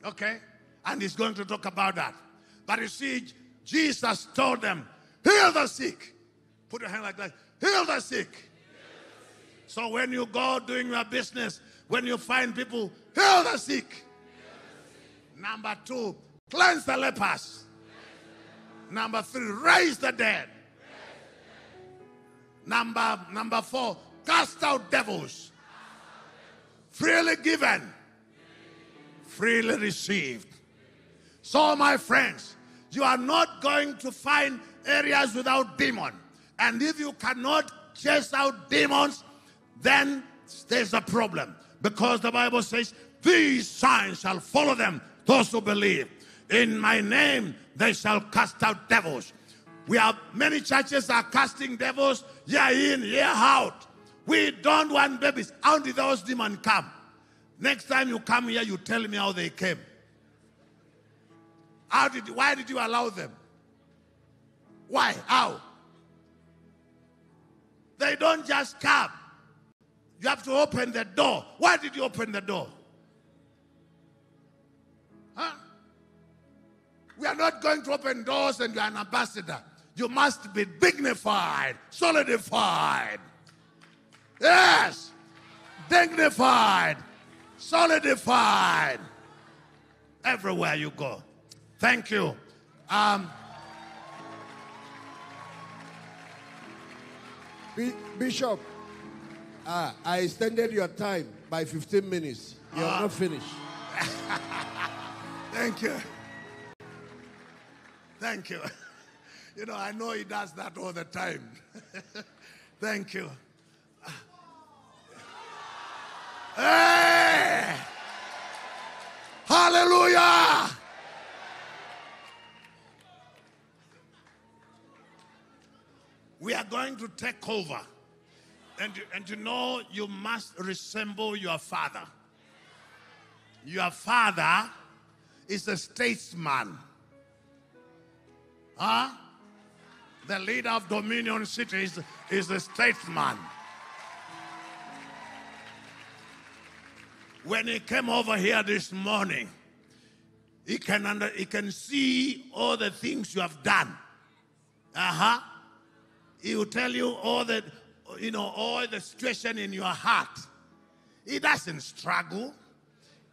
Okay? And he's going to talk about that. But you see, Jesus told them, heal the sick. Put your hand like that. Heal the sick. So when you go doing your business, when you find people, heal the sick. Number two, cleanse the lepers. Number three, raise the dead. Number, number four, cast out devils. Freely given, freely received. So, my friends, you are not going to find areas without demon. And if you cannot chase out demons, then there's a problem. Because the Bible says, These signs shall follow them, those who believe. In my name they shall cast out devils. We have many churches are casting devils year in, year out. We don't want babies. How did those demons come? Next time you come here, you tell me how they came. How did why did you allow them? Why? How? They don't just come. You have to open the door. Why did you open the door? Huh? We are not going to open doors and you're an ambassador. You must be dignified, solidified. Yes, dignified, solidified. Everywhere you go. Thank you. Um, Bishop, uh, I extended your time by 15 minutes. You're Ah. not finished. Thank you. Thank you. You know, I know he does that all the time. Thank you. Hey! Hallelujah! We are going to take over. And, and you know, you must resemble your father. Your father is a statesman. Huh? The leader of Dominion City is, is the statesman. When he came over here this morning, he can, under, he can see all the things you have done. Uh-huh. He will tell you all the, you know, all the situation in your heart. He doesn't struggle.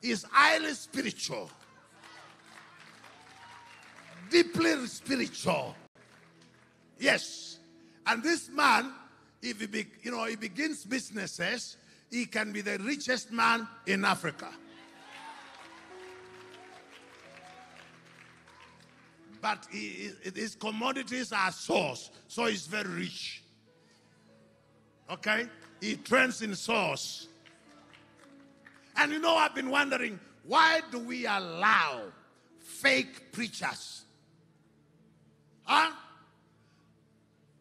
He's highly spiritual. Deeply spiritual. Yes. And this man, if he, be, you know, he begins businesses, he can be the richest man in Africa. But his commodities are source, so he's very rich. Okay? He trends in source. And you know, I've been wondering why do we allow fake preachers? Huh?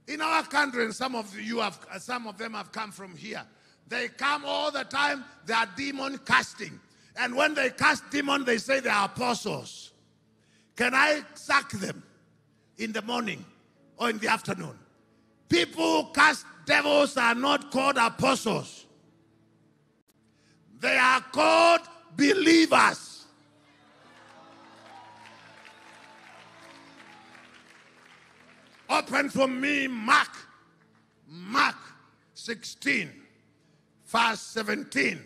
In our country, and some of you have, uh, some of them have come from here. They come all the time. They are demon casting, and when they cast demon, they say they are apostles. Can I sack them in the morning or in the afternoon? People who cast devils are not called apostles. They are called believers. Open for me Mark, Mark 16, verse 17.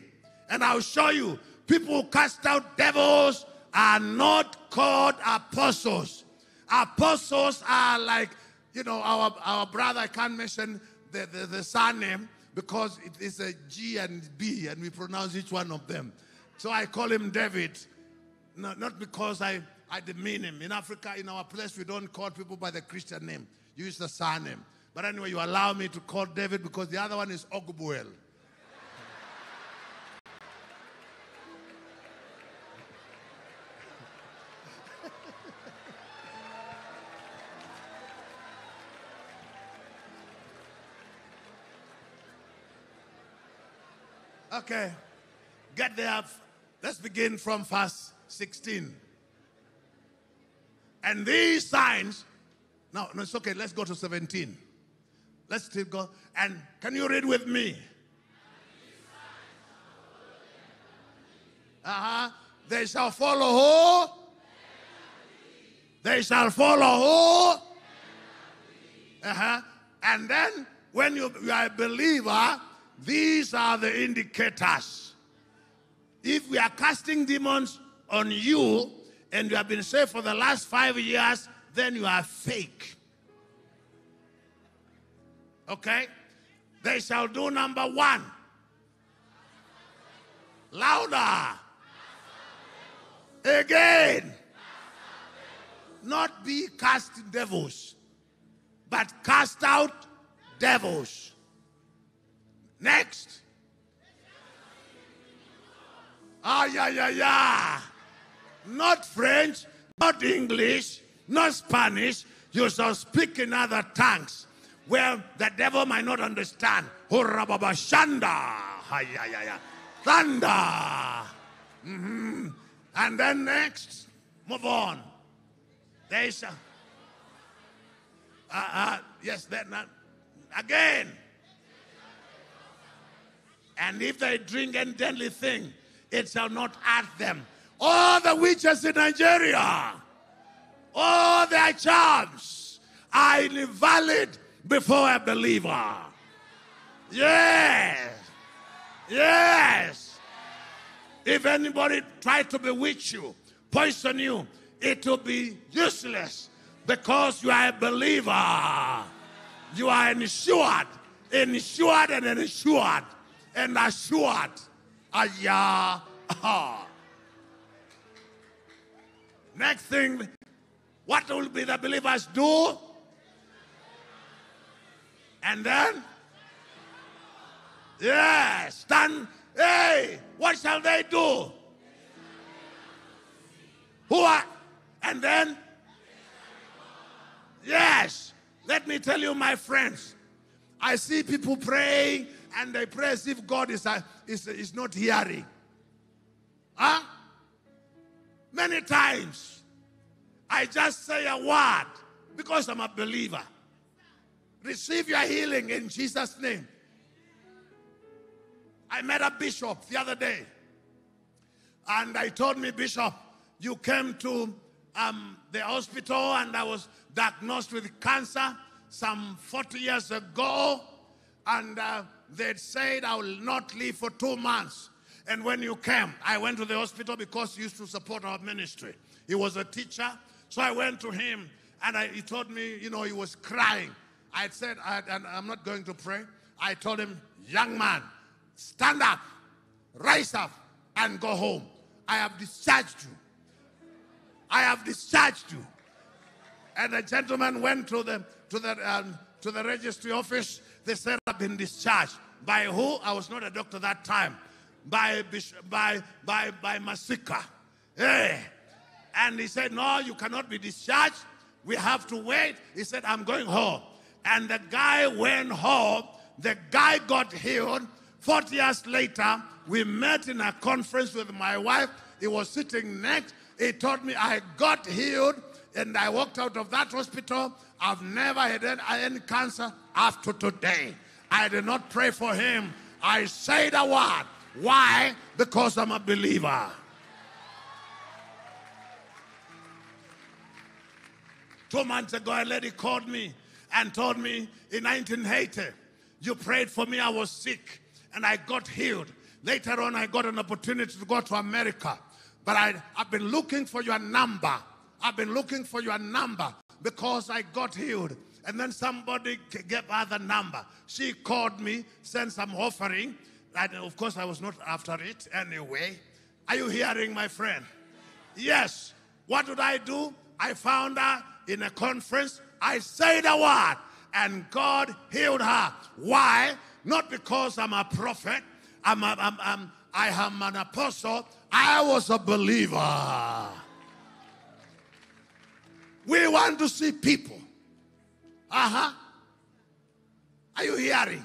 And I'll show you people who cast out devils are not called apostles. Apostles are like, you know, our, our brother, I can't mention the, the, the surname because it is a G and B and we pronounce each one of them. So I call him David, no, not because I, I demean him. In Africa, in our place, we don't call people by the Christian name. You use the surname. But anyway, you allow me to call David because the other one is Ogbuel. Okay. Get there. Let's begin from verse 16. And these signs, no, no, it's okay. Let's go to 17. Let's still go. And can you read with me? Uh huh. They shall follow who? They shall follow who? Uh huh. And then when you, you are a believer, these are the indicators. If we are casting demons on you and you have been saved for the last five years, then you are fake. Okay? They shall do number one. Louder. Again. Not be cast devils, but cast out devils. Next. Ah, yeah, yeah, yeah. Not French, not English, not Spanish. You shall speak in other tongues where the devil might not understand. Shanda. Thunder. Mm-hmm. And then next, move on. They shall. Uh, uh, yes, then uh, again. And if they drink any deadly thing, it shall not hurt them. All the witches in Nigeria, all their charms are invalid before a believer. Yes. Yes. If anybody try to bewitch you, poison you, it will be useless because you are a believer. You are insured, insured and insured and assured. Ayah. Next thing, what will be the believers do? And then, yes, stand. Hey, what shall they do? Who are, and then, yes, let me tell you, my friends, I see people praying and they pray as if God is, uh, is, is not hearing. Huh? Many times, I just say a word Because I'm a believer. Receive your healing in Jesus' name. I met a bishop the other day, and I told me, Bishop, you came to um, the hospital, and I was diagnosed with cancer some 40 years ago, and uh, they'd said I will not leave for two months. And when you came, I went to the hospital because he used to support our ministry. He was a teacher, so I went to him, and I, he told me, you know, he was crying. I said, I, I'm not going to pray. I told him, young man, stand up, rise up, and go home. I have discharged you. I have discharged you. And the gentleman went to the to the um, to the registry office. They said I've been discharged. By who? I was not a doctor that time. By by by by Masika. Hey. And he said, No, you cannot be discharged. We have to wait. He said, I'm going home. And the guy went home. The guy got healed. 40 years later, we met in a conference with my wife. He was sitting next. He told me I got healed and I walked out of that hospital. I've never had any cancer after today. I did not pray for him. I said a word. Why? Because I'm a believer. Two months ago, a lady called me and told me in 1980, you prayed for me, I was sick, and I got healed. Later on, I got an opportunity to go to America. But I, I've been looking for your number. I've been looking for your number because I got healed. And then somebody gave her the number. She called me, sent some offering. And of course, I was not after it anyway. Are you hearing, my friend? Yes. What did I do? I found her in a conference. I said a word, and God healed her. Why? Not because I'm a prophet. I'm, a, I'm, I'm I am an apostle. I was a believer. We want to see people. Uh huh. Are you hearing?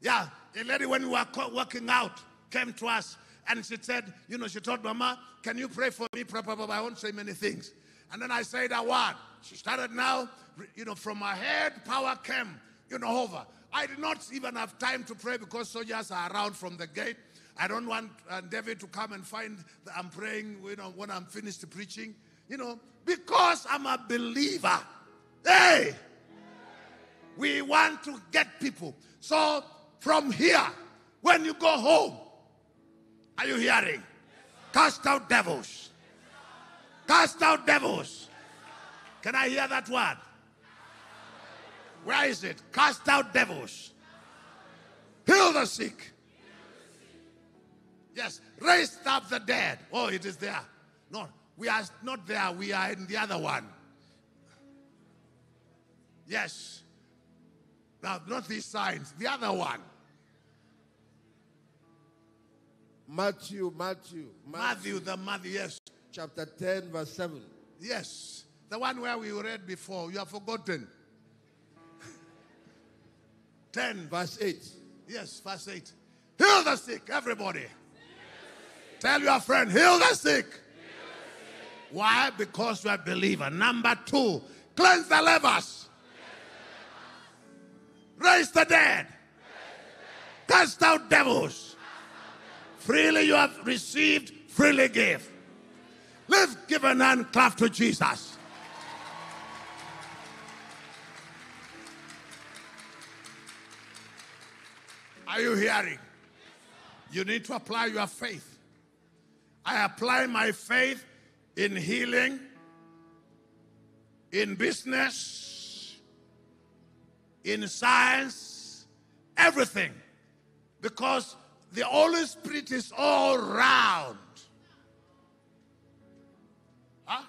Yeah, a lady, when we were working out, came to us and she said, You know, she told Mama, Can you pray for me? I won't say many things. And then I said a word. She started now, you know, from her head, power came, you know, over. I did not even have time to pray because soldiers are around from the gate. I don't want uh, David to come and find that I'm praying, you know, when I'm finished preaching. You know, because I'm a believer. Hey! We want to get people. So from here, when you go home, are you hearing? Cast out devils. Cast out devils. Can I hear that word? Where is it? Cast out devils. Heal the sick. Yes. Raise up the dead. Oh, it is there. We are not there. We are in the other one. Yes. Now, not these signs, the other one. Matthew, Matthew, Matthew, the Matthew, yes. Chapter 10, verse 7. Yes. The one where we read before. You have forgotten. 10. Verse 8. Yes, verse 8. Heal the sick, everybody. Tell your friend, heal the sick. Why? Because you are a believer. Number two, cleanse the lepers. Raise the dead. Cast out devils. Freely you have received, freely give. Lift, give an hand, clap to Jesus. Are you hearing? You need to apply your faith. I apply my faith in healing, in business, in science, everything. Because the Holy Spirit is all round. Huh?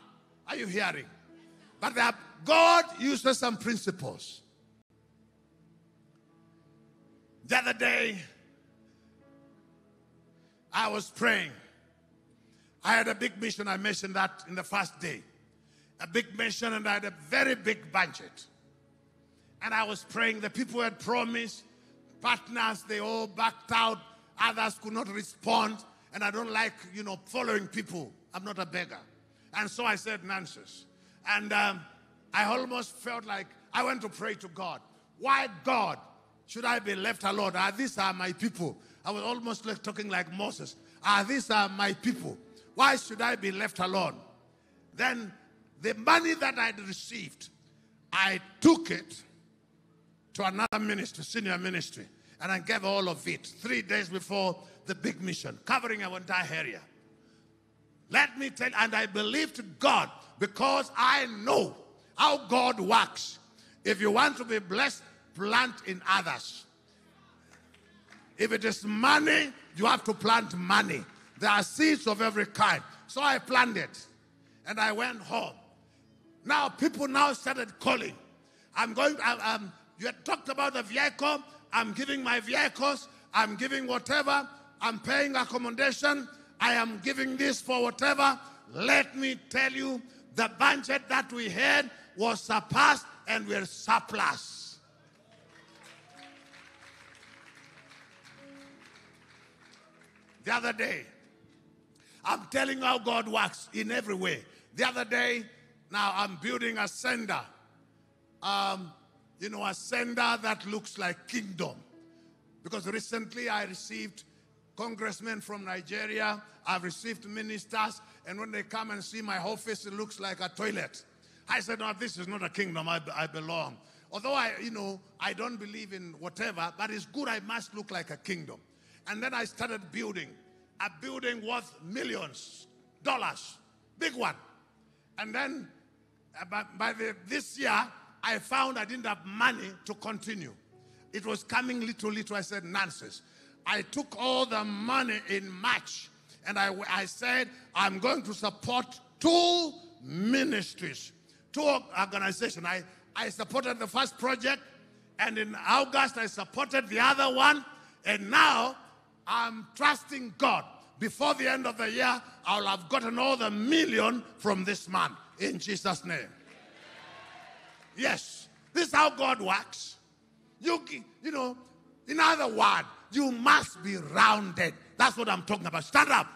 Are you hearing? But that God uses some principles. The other day, I was praying. I had a big mission. I mentioned that in the first day. A big mission, and I had a very big budget. And I was praying. The people had promised, partners, they all backed out. Others could not respond. And I don't like, you know, following people. I'm not a beggar. And so I said nonsense. And um, I almost felt like I went to pray to God. Why, God, should I be left alone? Ah, these are my people. I was almost like talking like Moses. Ah, these are my people. Why should I be left alone? Then the money that I'd received, I took it to another ministry, senior ministry, and I gave all of it three days before the big mission, covering our entire area. Let me tell and I believe to God because I know how God works. If you want to be blessed, plant in others. If it is money, you have to plant money. There are seeds of every kind. So I planted and I went home. Now people now started calling. I'm going, I'm. you had talked about the vehicle. I'm giving my vehicles. I'm giving whatever. I'm paying accommodation. I am giving this for whatever. Let me tell you, the budget that we had was surpassed and we're surplus. The other day, I'm telling how God works in every way. The other day, now I'm building a sender. Um, you know, a sender that looks like kingdom. Because recently I received congressmen from Nigeria, I've received ministers, and when they come and see my office, it looks like a toilet. I said, no, this is not a kingdom I, I belong. Although I, you know, I don't believe in whatever, but it's good I must look like a kingdom. And then I started building a building worth millions, dollars, big one. And then uh, by, by the, this year, I found I didn't have money to continue. It was coming little, little. I said, nonsense. I took all the money in March and I, I said, I'm going to support two ministries, two organizations. I, I supported the first project, and in August, I supported the other one. And now I'm trusting God. Before the end of the year, I'll have gotten all the million from this man in Jesus' name. Yes, this is how God works. You, you know, in other words, you must be rounded. That's what I'm talking about. Stand up.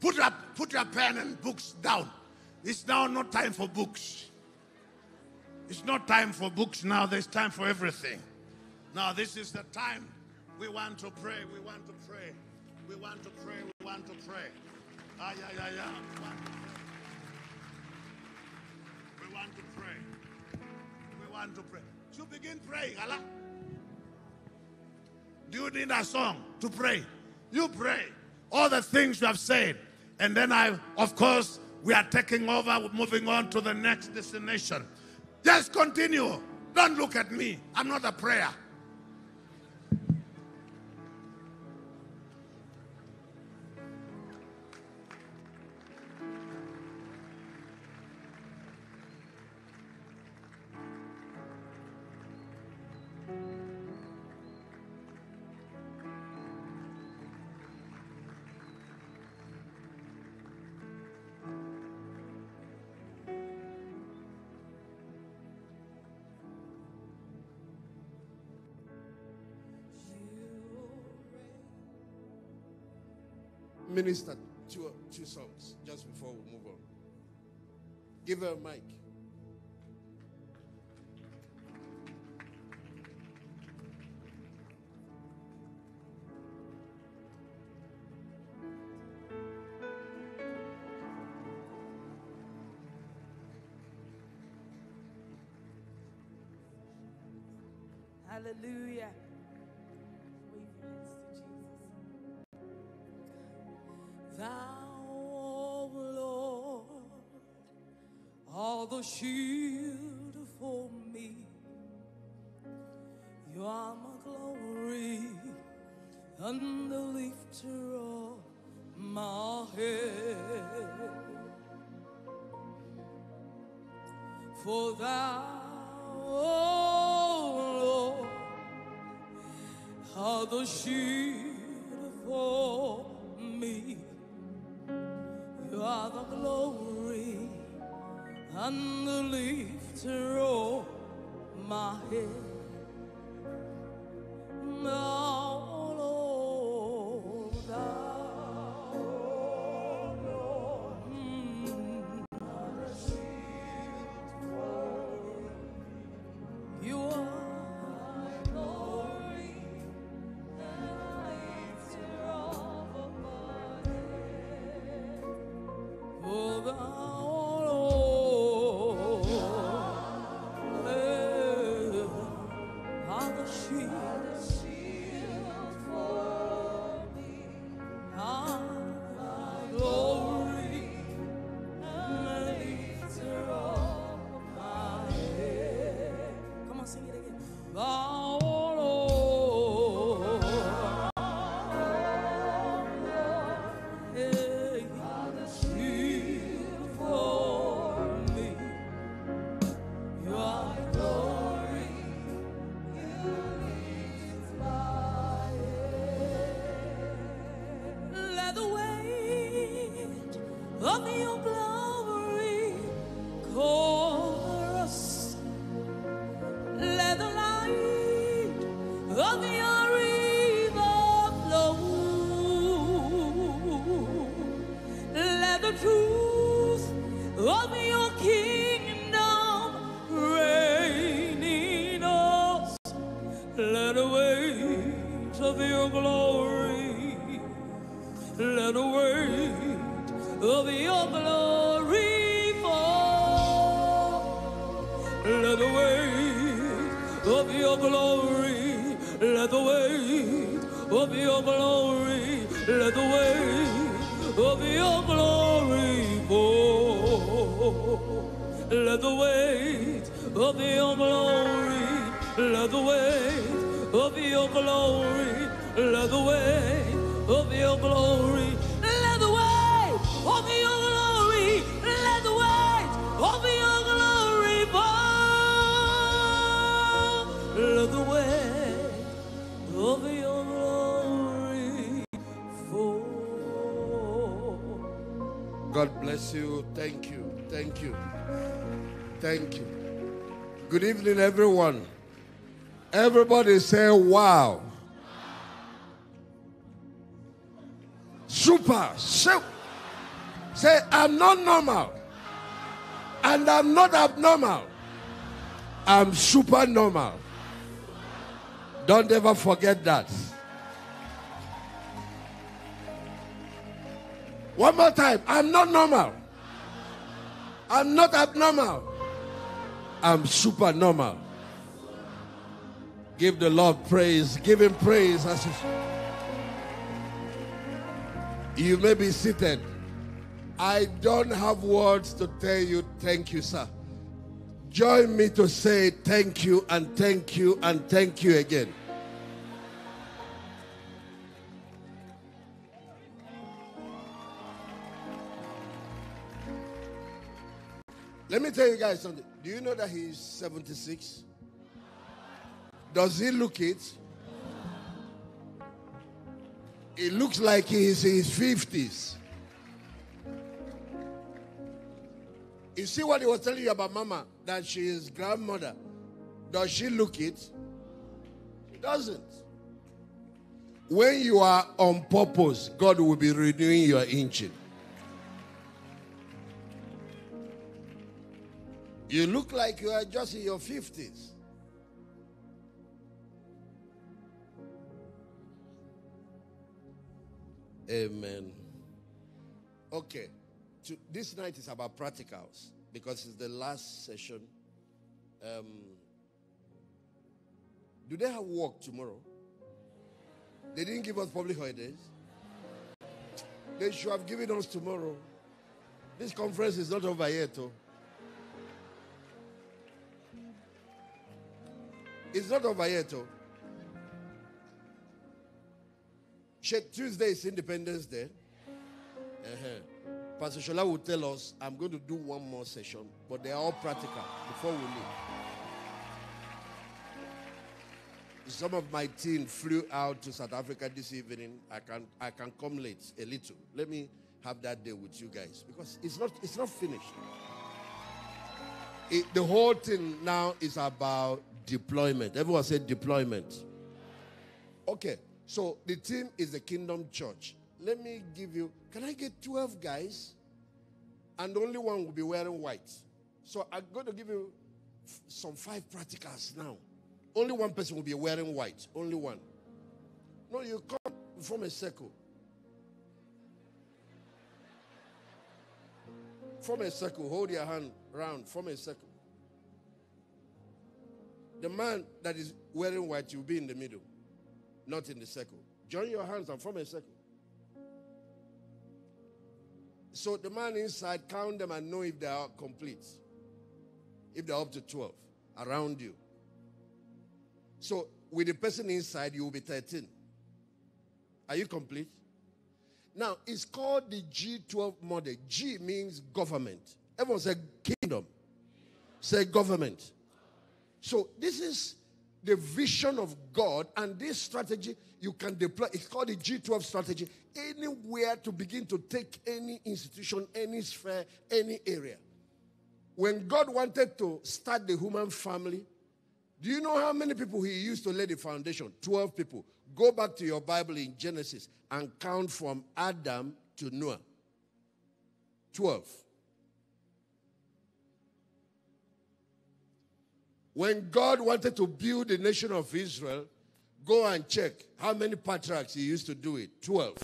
Put up, put your pen and books down. It's now not time for books. It's not time for books now. There's time for everything. Now, this is the time we want to pray. We want to pray. We want to pray. We want to pray. Ah, yeah, yeah, yeah. We want to pray. We want to pray. So begin praying. Allah. Do you need a song to pray? You pray. All the things you have said. And then I, of course, we are taking over, moving on to the next destination. Just continue. Don't look at me. I'm not a prayer. Minister two, two songs just before we move on. Give her a mic. Shield for me. You are my glory and the lifter of my head. For thou, O Lord, are the shield and the lifter of my head. Evening, everyone. Everybody say, wow. Super. Say, I'm not normal. And I'm not abnormal. I'm super normal. Don't ever forget that. One more time. I'm not normal. I'm not abnormal. I'm super normal. Give the Lord praise. Give him praise. as you- You may be seated. I don't have words to tell you thank you, sir. Join me to say thank you and thank you and thank you again. Let me tell you guys something. Do you know that he's 76? Does he look it? It looks like he's in his 50s. You see what he was telling you about Mama? That she is grandmother. Does she look it? She doesn't. When you are on purpose, God will be renewing your engine. You look like you are just in your 50s. Amen. Okay. To, this night is about practicals because it's the last session. Um, do they have work tomorrow? They didn't give us public holidays. They should have given us tomorrow. This conference is not over yet, though. It's not over yet, though. Tuesday is Independence Day. Uh-huh. Pastor Shola will tell us, I'm going to do one more session, but they are all practical before we leave. Some of my team flew out to South Africa this evening. I can I can come late a little. Let me have that day with you guys because it's not it's not finished. It, the whole thing now is about deployment. Everyone said deployment. Okay, so the team is the Kingdom Church. Let me give you. Can I get 12 guys? And only one will be wearing white. So I'm going to give you f- some five practicals now. Only one person will be wearing white. Only one. No, you come from a circle. Form a circle. Hold your hand round. Form a circle. The man that is wearing white, you'll be in the middle, not in the circle. Join your hands and form a circle. So the man inside, count them and know if they are complete. If they're up to 12 around you. So with the person inside, you will be 13. Are you complete? Now, it's called the G12 model. G means government. Everyone say kingdom. Say government. So this is the vision of God, and this strategy you can deploy. It's called the G12 strategy. Anywhere to begin to take any institution, any sphere, any area. When God wanted to start the human family, do you know how many people he used to lay the foundation? 12 people. Go back to your Bible in Genesis and count from Adam to Noah. 12. When God wanted to build the nation of Israel, go and check how many patriarchs he used to do it 12.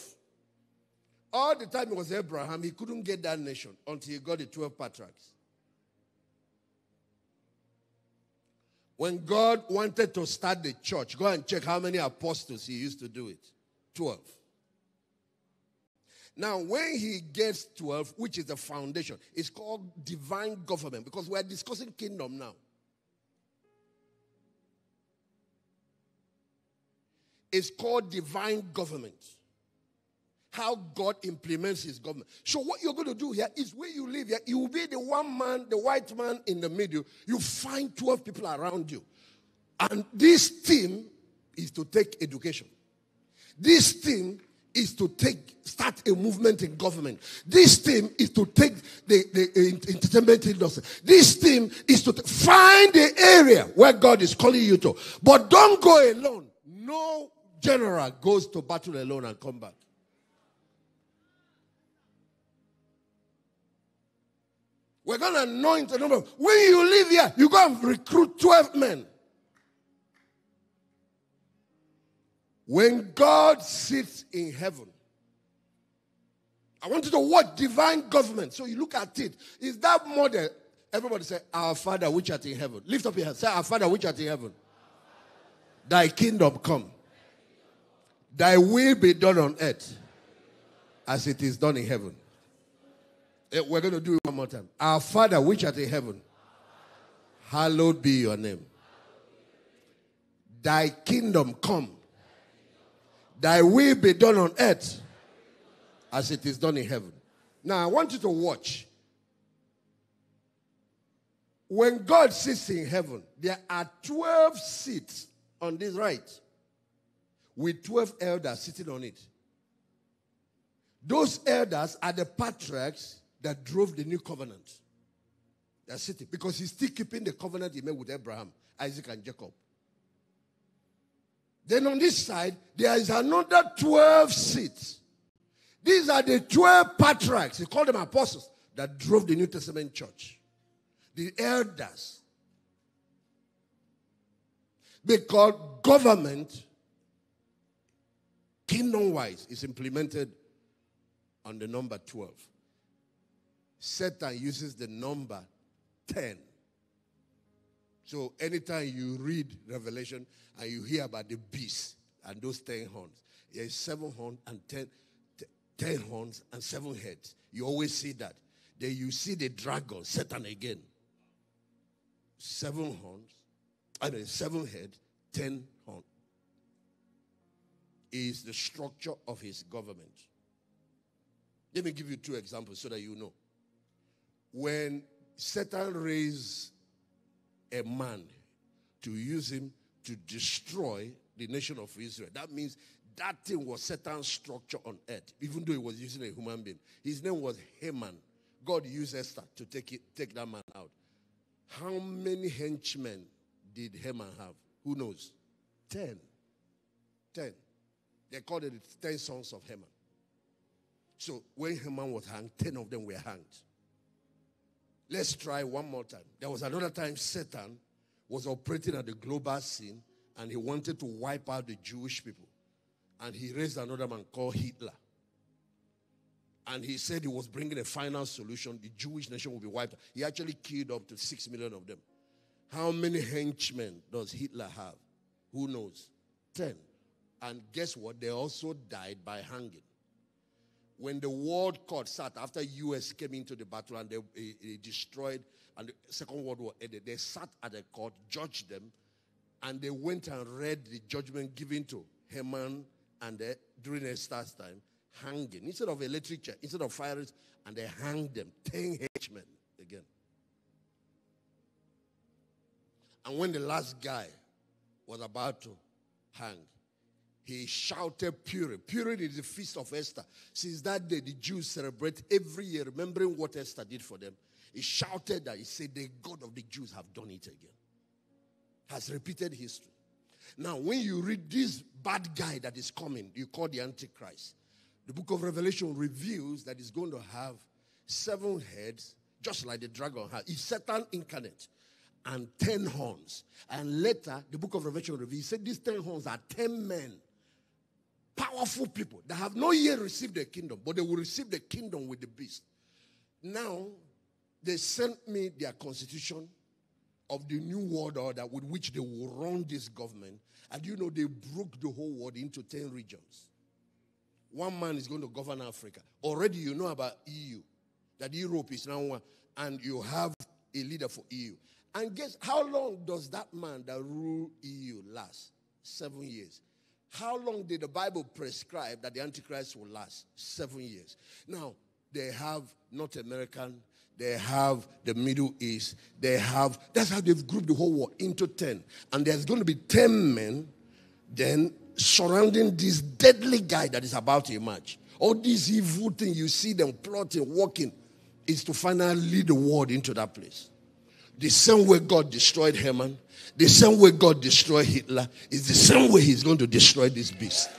All the time it was Abraham, he couldn't get that nation until he got the 12 patriarchs. When God wanted to start the church, go and check how many apostles he used to do it 12. Now, when he gets 12, which is the foundation, it's called divine government because we're discussing kingdom now. It's called divine government. How God implements his government. So, what you're going to do here is where you live here, you will be the one man, the white man in the middle. You find 12 people around you. And this team is to take education. This team is to take start a movement in government. This team is to take the, the entertainment industry. This team is to t- find the area where God is calling you to. But don't go alone. No general goes to battle alone and come back. We're going to anoint a number. When you live here, you go and recruit 12 men. When God sits in heaven, I want you to watch divine government. So you look at it. Is that model? Everybody say, Our Father which art in heaven. Lift up your hand. Say, Our Father which art in heaven. Thy kingdom come. Thy will be done on earth as it is done in heaven. Eh, we're going to do it one more time. Our Father which art in heaven, hallowed be your name. Thy kingdom come. Thy will be done on earth as it is done in heaven. Now, I want you to watch. When God sits in heaven, there are 12 seats on this right with 12 elders sitting on it. Those elders are the patriarchs that drove the new covenant. They're sitting because he's still keeping the covenant he made with Abraham, Isaac, and Jacob. Then on this side, there is another 12 seats. These are the 12 patriarchs, he called them apostles, that drove the New Testament church. The elders. Because government, kingdom wise, is implemented on the number 12. Satan uses the number 10. So anytime you read Revelation and you hear about the beast and those 10 horns, there's seven horns and ten, ten horns and seven heads. You always see that. Then you see the dragon, Satan again. Seven horns, I mean, seven heads, ten. Is the structure of his government. Let me give you two examples so that you know. When Satan raised a man to use him to destroy the nation of Israel. That means that thing was Satan's structure on earth, even though he was using a human being. His name was Haman. God used Esther to take, it, take that man out. How many henchmen did Haman have? Who knows? Ten. Ten. They called it the ten sons of Haman. So when Haman was hanged, ten of them were hanged. Let's try one more time. There was another time Satan was operating at the global scene and he wanted to wipe out the Jewish people. And he raised another man called Hitler. And he said he was bringing a final solution. The Jewish nation will be wiped. He actually killed up to six million of them. How many henchmen does Hitler have? Who knows? Ten. And guess what? They also died by hanging. When the world court sat after US came into the battle and they, they, they destroyed and the Second World War ended, they sat at the court, judged them, and they went and read the judgment given to Haman and the, during Esther's time, hanging instead of electric chair, instead of fires, and they hanged them, ten henchmen again. And when the last guy was about to hang, he shouted Purim. Purim is the feast of Esther. Since that day, the Jews celebrate every year, remembering what Esther did for them. He shouted that. He said, The God of the Jews have done it again. Has repeated history. Now, when you read this bad guy that is coming, you call the Antichrist, the book of Revelation reveals that he's going to have seven heads, just like the dragon has. He's Satan incarnate and ten horns. And later, the book of Revelation reveals, he said these ten horns are ten men, powerful people that have not yet received the kingdom, but they will receive the kingdom with the beast. Now, they sent me their constitution of the new world order with which they will run this government. And you know, they broke the whole world into 10 regions. One man is going to govern Africa. Already you know about EU, that Europe is now one, and you have a leader for EU. And guess how long does that man that rule EU last? Seven years. How long did the Bible prescribe that the Antichrist will last? Seven years. Now, they have North American, they have the Middle East, they have, that's how they've grouped the whole world into 10. And there's going to be 10 men then surrounding this deadly guy that is about to emerge. All these evil things you see them plotting, working, is to finally lead the world into that place. The same way God destroyed Haman, the same way God destroyed Hitler, is the same way He's going to destroy this beast.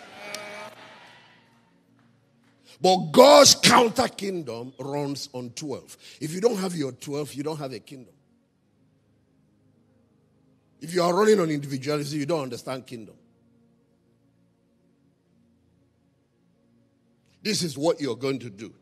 But God's counter kingdom runs on 12. If you don't have your 12, you don't have a kingdom. If you are running on individualism, you don't understand kingdom. This is what you're going to do.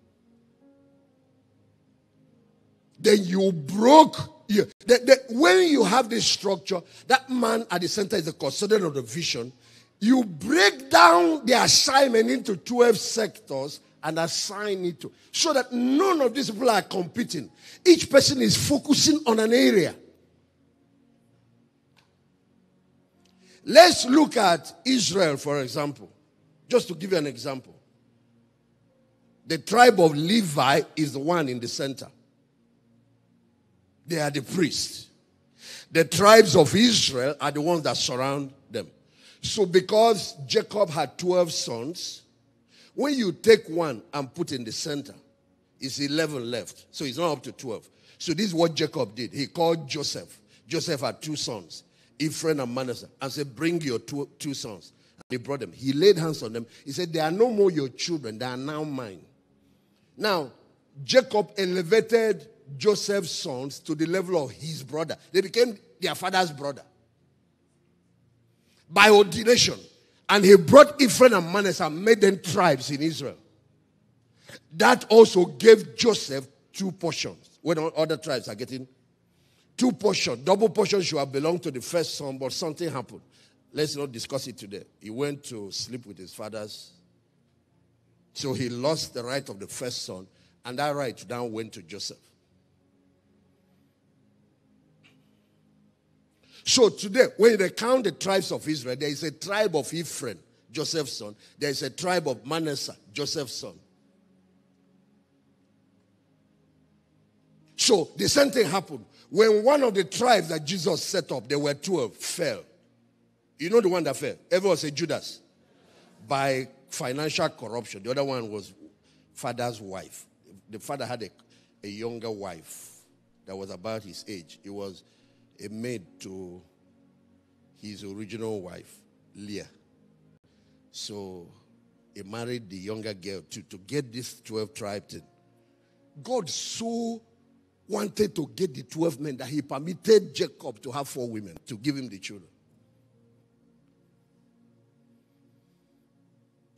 Then you broke. The, when you have this structure, that man at the center is the custodian of the vision. You break down the assignment into 12 sectors and assign it to so that none of these people are competing. Each person is focusing on an area. Let's look at Israel, for example, just to give you an example. The tribe of Levi is the one in the center. They are the priests. The tribes of Israel are the ones that surround them. So, because Jacob had 12 sons, when you take one and put in the center, it's 11 left. So, it's not up to 12. So, this is what Jacob did. He called Joseph. Joseph had two sons, Ephraim and Manasseh, and said, Bring your two, two sons. And he brought them. He laid hands on them. He said, They are no more your children, they are now mine. Now, Jacob elevated Joseph's sons to the level of his brother. They became their father's brother by ordination. And he brought Ephraim and Manasseh and made them tribes in Israel. That also gave Joseph two portions. When other tribes are getting two portions, double portions should have belonged to the first son, but something happened. Let's not discuss it today. He went to sleep with his fathers. So he lost the right of the first son, and that right now went to Joseph. So today, when they count the tribes of Israel, there is a tribe of Ephraim, Joseph's son. There is a tribe of Manasseh, Joseph's son. So the same thing happened. When one of the tribes that Jesus set up, there were 12, fell. You know the one that fell? Everyone said Judas. By financial corruption. The other one was father's wife. The father had a, a younger wife that was about his age. It was a maid to his original wife, Leah. So he married the younger girl to, to get this 12 tribe thing. God so wanted to get the 12 men that he permitted Jacob to have four women to give him the children.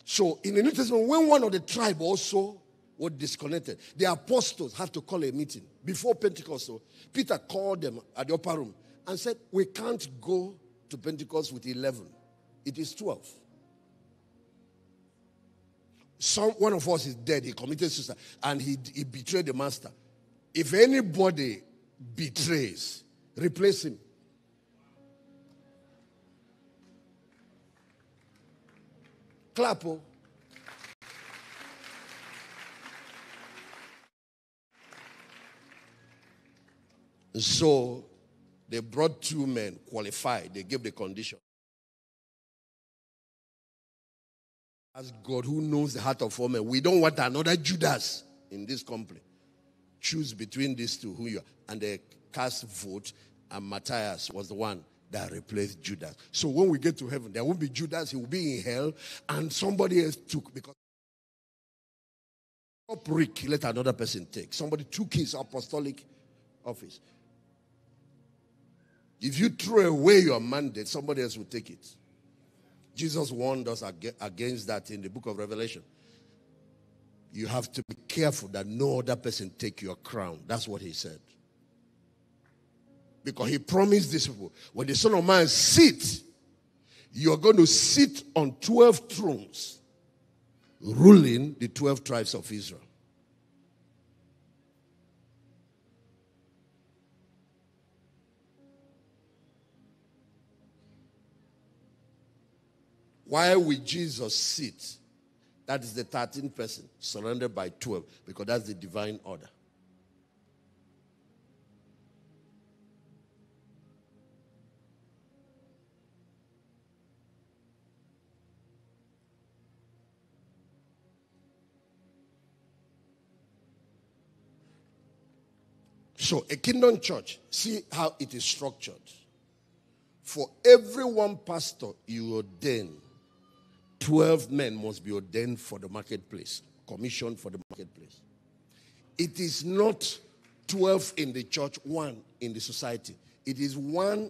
So in the New Testament, when one of the tribe also was disconnected, the apostles had to call a meeting before Pentecost. Oh, Peter called them at the upper room and said, We can't go to Pentecost with 11. It is 12. Some, one of us is dead. He committed suicide and he, he betrayed the master. If anybody betrays, replace him. Clap. oh. So they brought two men qualified. They gave the condition. As God who knows the heart of all men, we don't want another Judas in this company. Choose between these two who you are. And they cast vote, and Matthias was the one that replaced Judas. So when we get to heaven, there won't be Judas, he will be in hell, and somebody else took because up Rick, let another person take. Somebody took his apostolic office. If you throw away your mandate, somebody else will take it. Jesus warned us against that in the book of Revelation. You have to be careful that no other person take your crown. That's what he said. Because he promised these people, when the Son of Man sits, you're going to sit on 12 thrones, ruling the 12 tribes of Israel. Why will Jesus sit? That is the 13th person, surrounded by 12, because that's the divine order. So, a kingdom church, see how it is structured. For every one pastor you ordain, 12 men must be ordained for the marketplace, commissioned for the marketplace. It is not 12 in the church, one in the society. It is one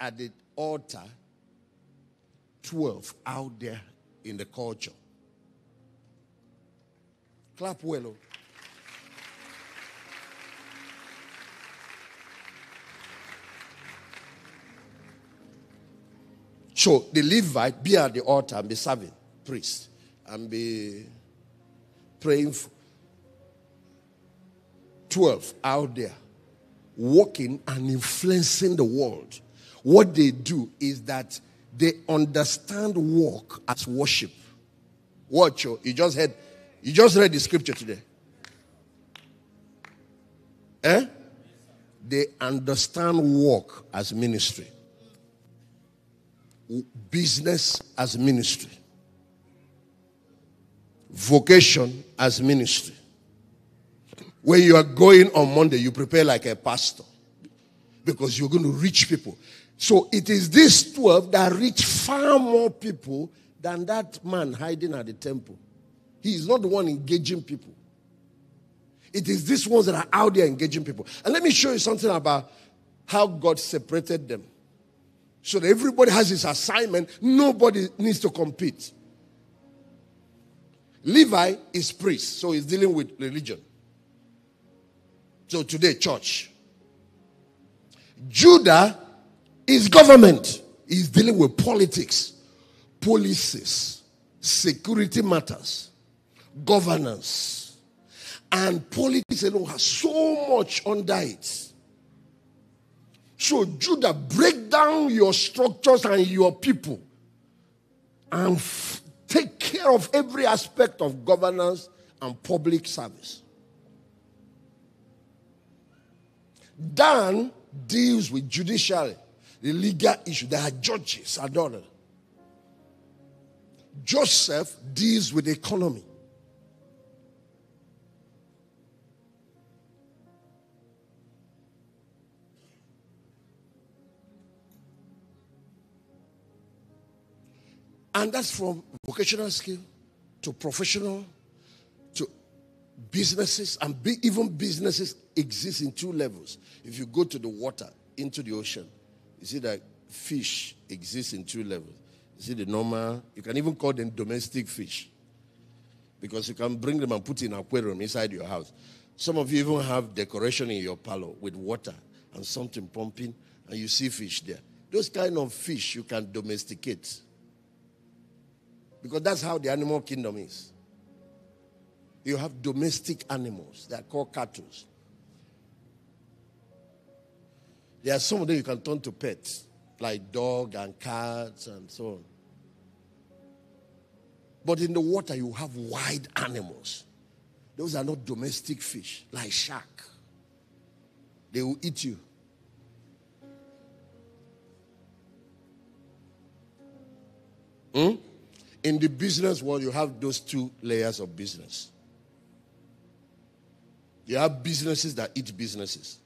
at the altar, 12 out there in the culture. Clap well. Oh. So the Levite be at the altar and be serving priest and be praying for 12 out there walking and influencing the world. What they do is that they understand walk as worship. Watch you. You just heard you just read the scripture today. Eh? They understand walk as ministry business as ministry, vocation as ministry. When you are going on Monday, you prepare like a pastor because you're going to reach people. So it is these 12 that reach far more people than that man hiding at the temple. He is not the one engaging people. It is these ones that are out there engaging people. And let me show you something about how God separated them. So that everybody has his assignment. Nobody needs to compete. Levi is priest, so he's dealing with religion. So today, church. Judah is government. He's dealing with politics, policies, security matters, governance. And politics alone has so much under it. So, Judah, break down your structures and your people and f- take care of every aspect of governance and public service. Dan deals with judiciary, the legal issue. There are judges and all. Joseph deals with economy. And that's from vocational skill to professional to businesses. And even businesses exist in two levels. If you go to the water, into the ocean, you see that fish exists in two levels. You see the normal, you can even call them domestic fish. Because you can bring them and put in aquarium inside your house. Some of you even have decoration in your parlor with water and something pumping and you see fish there. Those kind of fish you can domesticate. Because that's how the animal kingdom is. You have domestic animals, they are called cattle. There are some of them you can turn to pets, like dog and cats and so on. But in the water, you have wild animals. Those are not domestic fish, like shark. They will eat you. Hmm? In the business world, you have those two layers of business. You have businesses that eat businesses.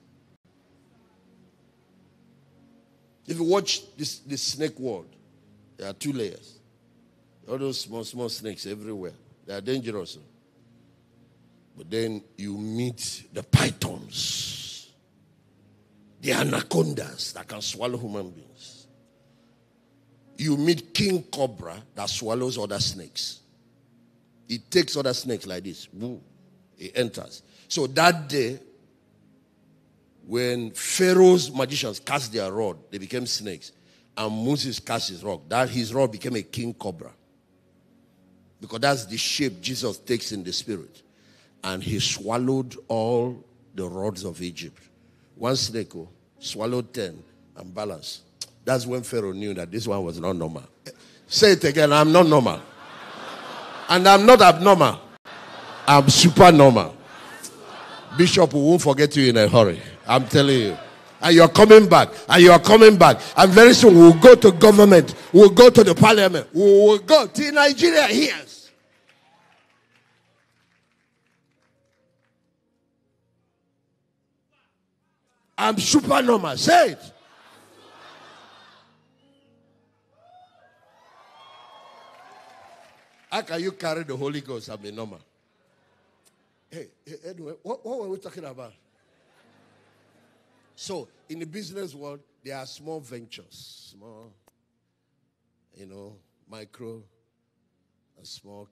If you watch this, this snake world, there are two layers. All those small, small snakes everywhere. They are dangerous. But then you meet the pythons, the anacondas that can swallow human beings. You meet king cobra that swallows other snakes. It takes other snakes like this. Woo, it enters. So that day, when Pharaoh's magicians cast their rod, they became snakes. And Moses cast his rod. That his rod became a king cobra. Because that's the shape Jesus takes in the spirit. And he swallowed all the rods of Egypt. One snake oh, swallowed ten and balanced. That's when Pharaoh knew that this one was not normal. Say it again I'm not normal. And I'm not abnormal. I'm super normal. Bishop won't forget you in a hurry. I'm telling you. And you're coming back. And you're coming back. And very soon we'll go to government. We'll go to the parliament. We'll go to Nigeria hears. I'm super normal. Say it. How can you carry the Holy Ghost and be normal? Hey, anyway, what, what were we talking about? So, in the business world, there are small ventures, small, you know, micro and small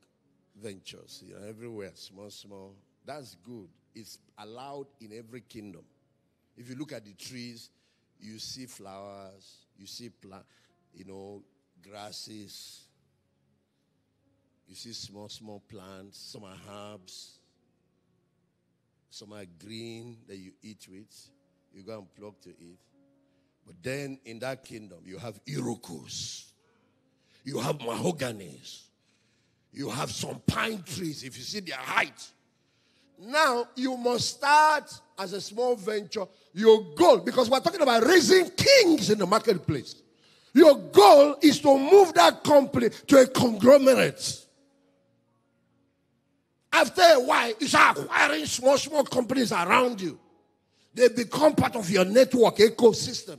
ventures, you know, everywhere, small, small. That's good. It's allowed in every kingdom. If you look at the trees, you see flowers, you see plant, you know, grasses, you see small, small plants, some are herbs, some are green that you eat with. You go and pluck to eat. But then in that kingdom, you have iroko. You have mahoganies. You have some pine trees. If you see their height. Now you must start as a small venture. Your goal, because we're talking about raising kings in the marketplace. Your goal is to move that company to a conglomerate. After a while, you start acquiring small, small companies around you. They become part of your network ecosystem.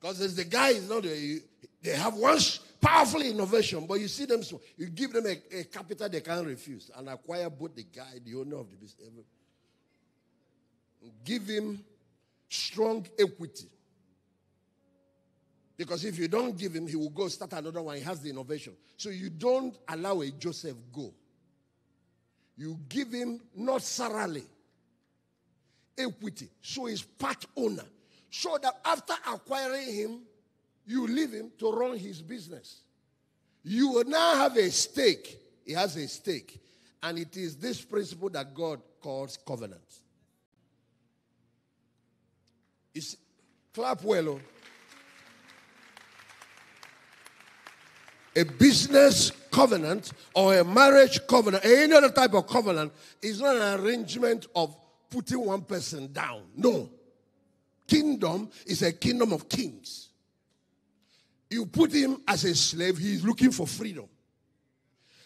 Because there's the guy is not they have one powerful innovation, but you see them, you give them a, a capital they can't refuse and acquire both the guy, the owner of the business. Give him strong equity. Because if you don't give him, he will go start another one. He has the innovation. So you don't allow a Joseph go. You give him not salary, equity. So he's part owner. So that after acquiring him, you leave him to run his business. You will now have a stake. He has a stake. And it is this principle that God calls covenant. It's clap well. Oh. A business covenant or a marriage covenant, any other type of covenant, is not an arrangement of putting one person down. No. Kingdom is a kingdom of kings. You put him as a slave, he is looking for freedom.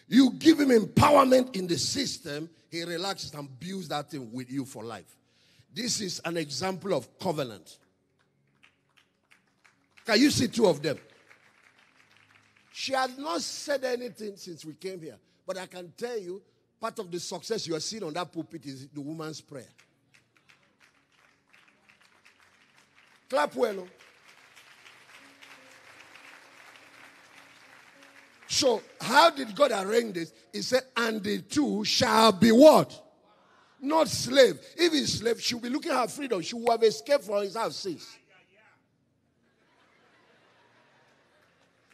You give him empowerment in the system, he relaxes and builds that thing with you for life. This is an example of covenant. Can you see two of them? She has not said anything since we came here. But I can tell you, part of the success you are seeing on that pulpit is the woman's prayer. Clap well. Oh. So, how did God arrange this? He said, and the two shall be what? not slave. If he's slave, she'll be looking at her freedom. She will have escaped from his house since.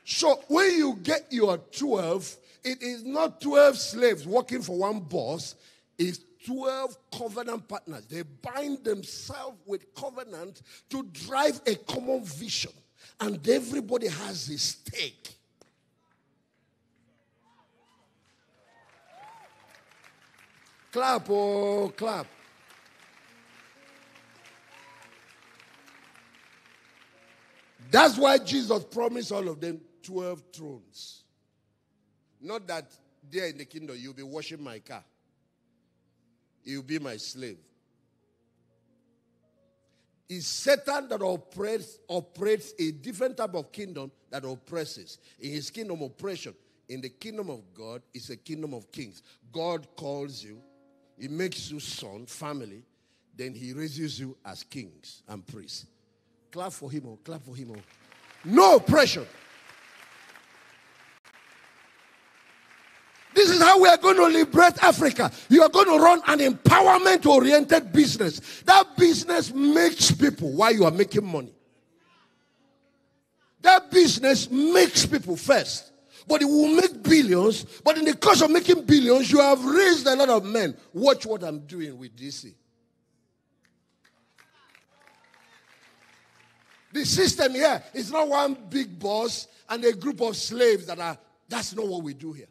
So when you get your 12, it is not 12 slaves working for one boss, it's 12 covenant partners. They bind themselves with covenant to drive a common vision. And everybody has a stake. Clap, oh, clap. That's why Jesus promised all of them 12 thrones. Not that there in the kingdom you'll be washing my car, you'll be my slave. It's Satan that operates, operates a different type of kingdom that oppresses. In his kingdom oppression, in the kingdom of God, it's a kingdom of kings. God calls you, he makes you son, family, then he raises you as kings and priests. Clap for him, oh, clap for him. Oh. No oppression. This is how we are going to liberate Africa. You are going to run an empowerment oriented business. That business makes people while you are making money. That business makes people first. But it will make billions. But in the course of making billions, you have raised a lot of men. Watch what I'm doing with DC. The system here is not one big boss and a group of slaves that are, that's not what we do here.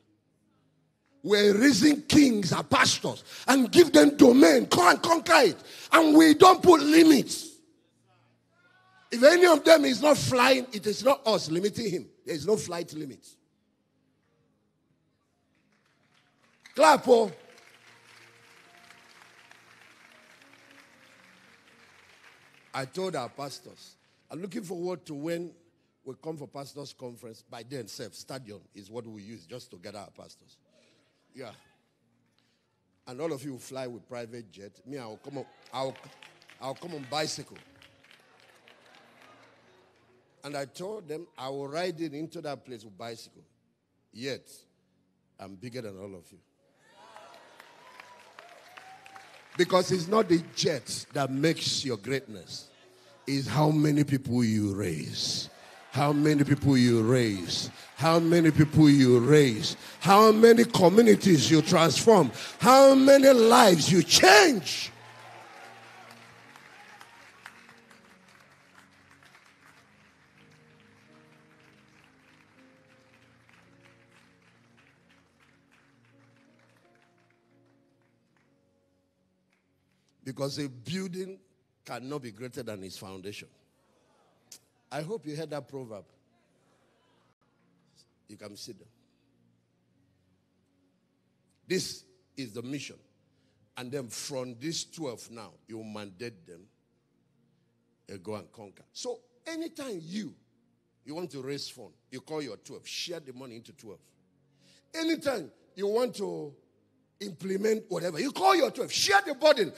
We're raising kings and pastors and give them domain. Come and conquer it. And we don't put limits. If any of them is not flying, it is not us limiting him. There is no flight limit. Clap, oh. I told our pastors, I'm looking forward to when we come for pastors' conference. By then, self stadium is what we use just to gather our pastors. Yeah. And all of you fly with private jet. Me, I'll come on, I'll, I'll come on bicycle. And I told them I will ride it into that place with bicycle. Yet, I'm bigger than all of you. Because it's not the jet that makes your greatness. It's how many people you raise. How many people you raise. How many people you raise. How many communities you transform. How many lives you change. Because a building cannot be greater than its foundation. I hope you heard that proverb. You can sit down. This is the mission. And then from these 12 now, you mandate them and go and conquer. So anytime you you want to raise fund, you call your 12, share the money into 12. Anytime you want to implement whatever, you call your 12, share the burden,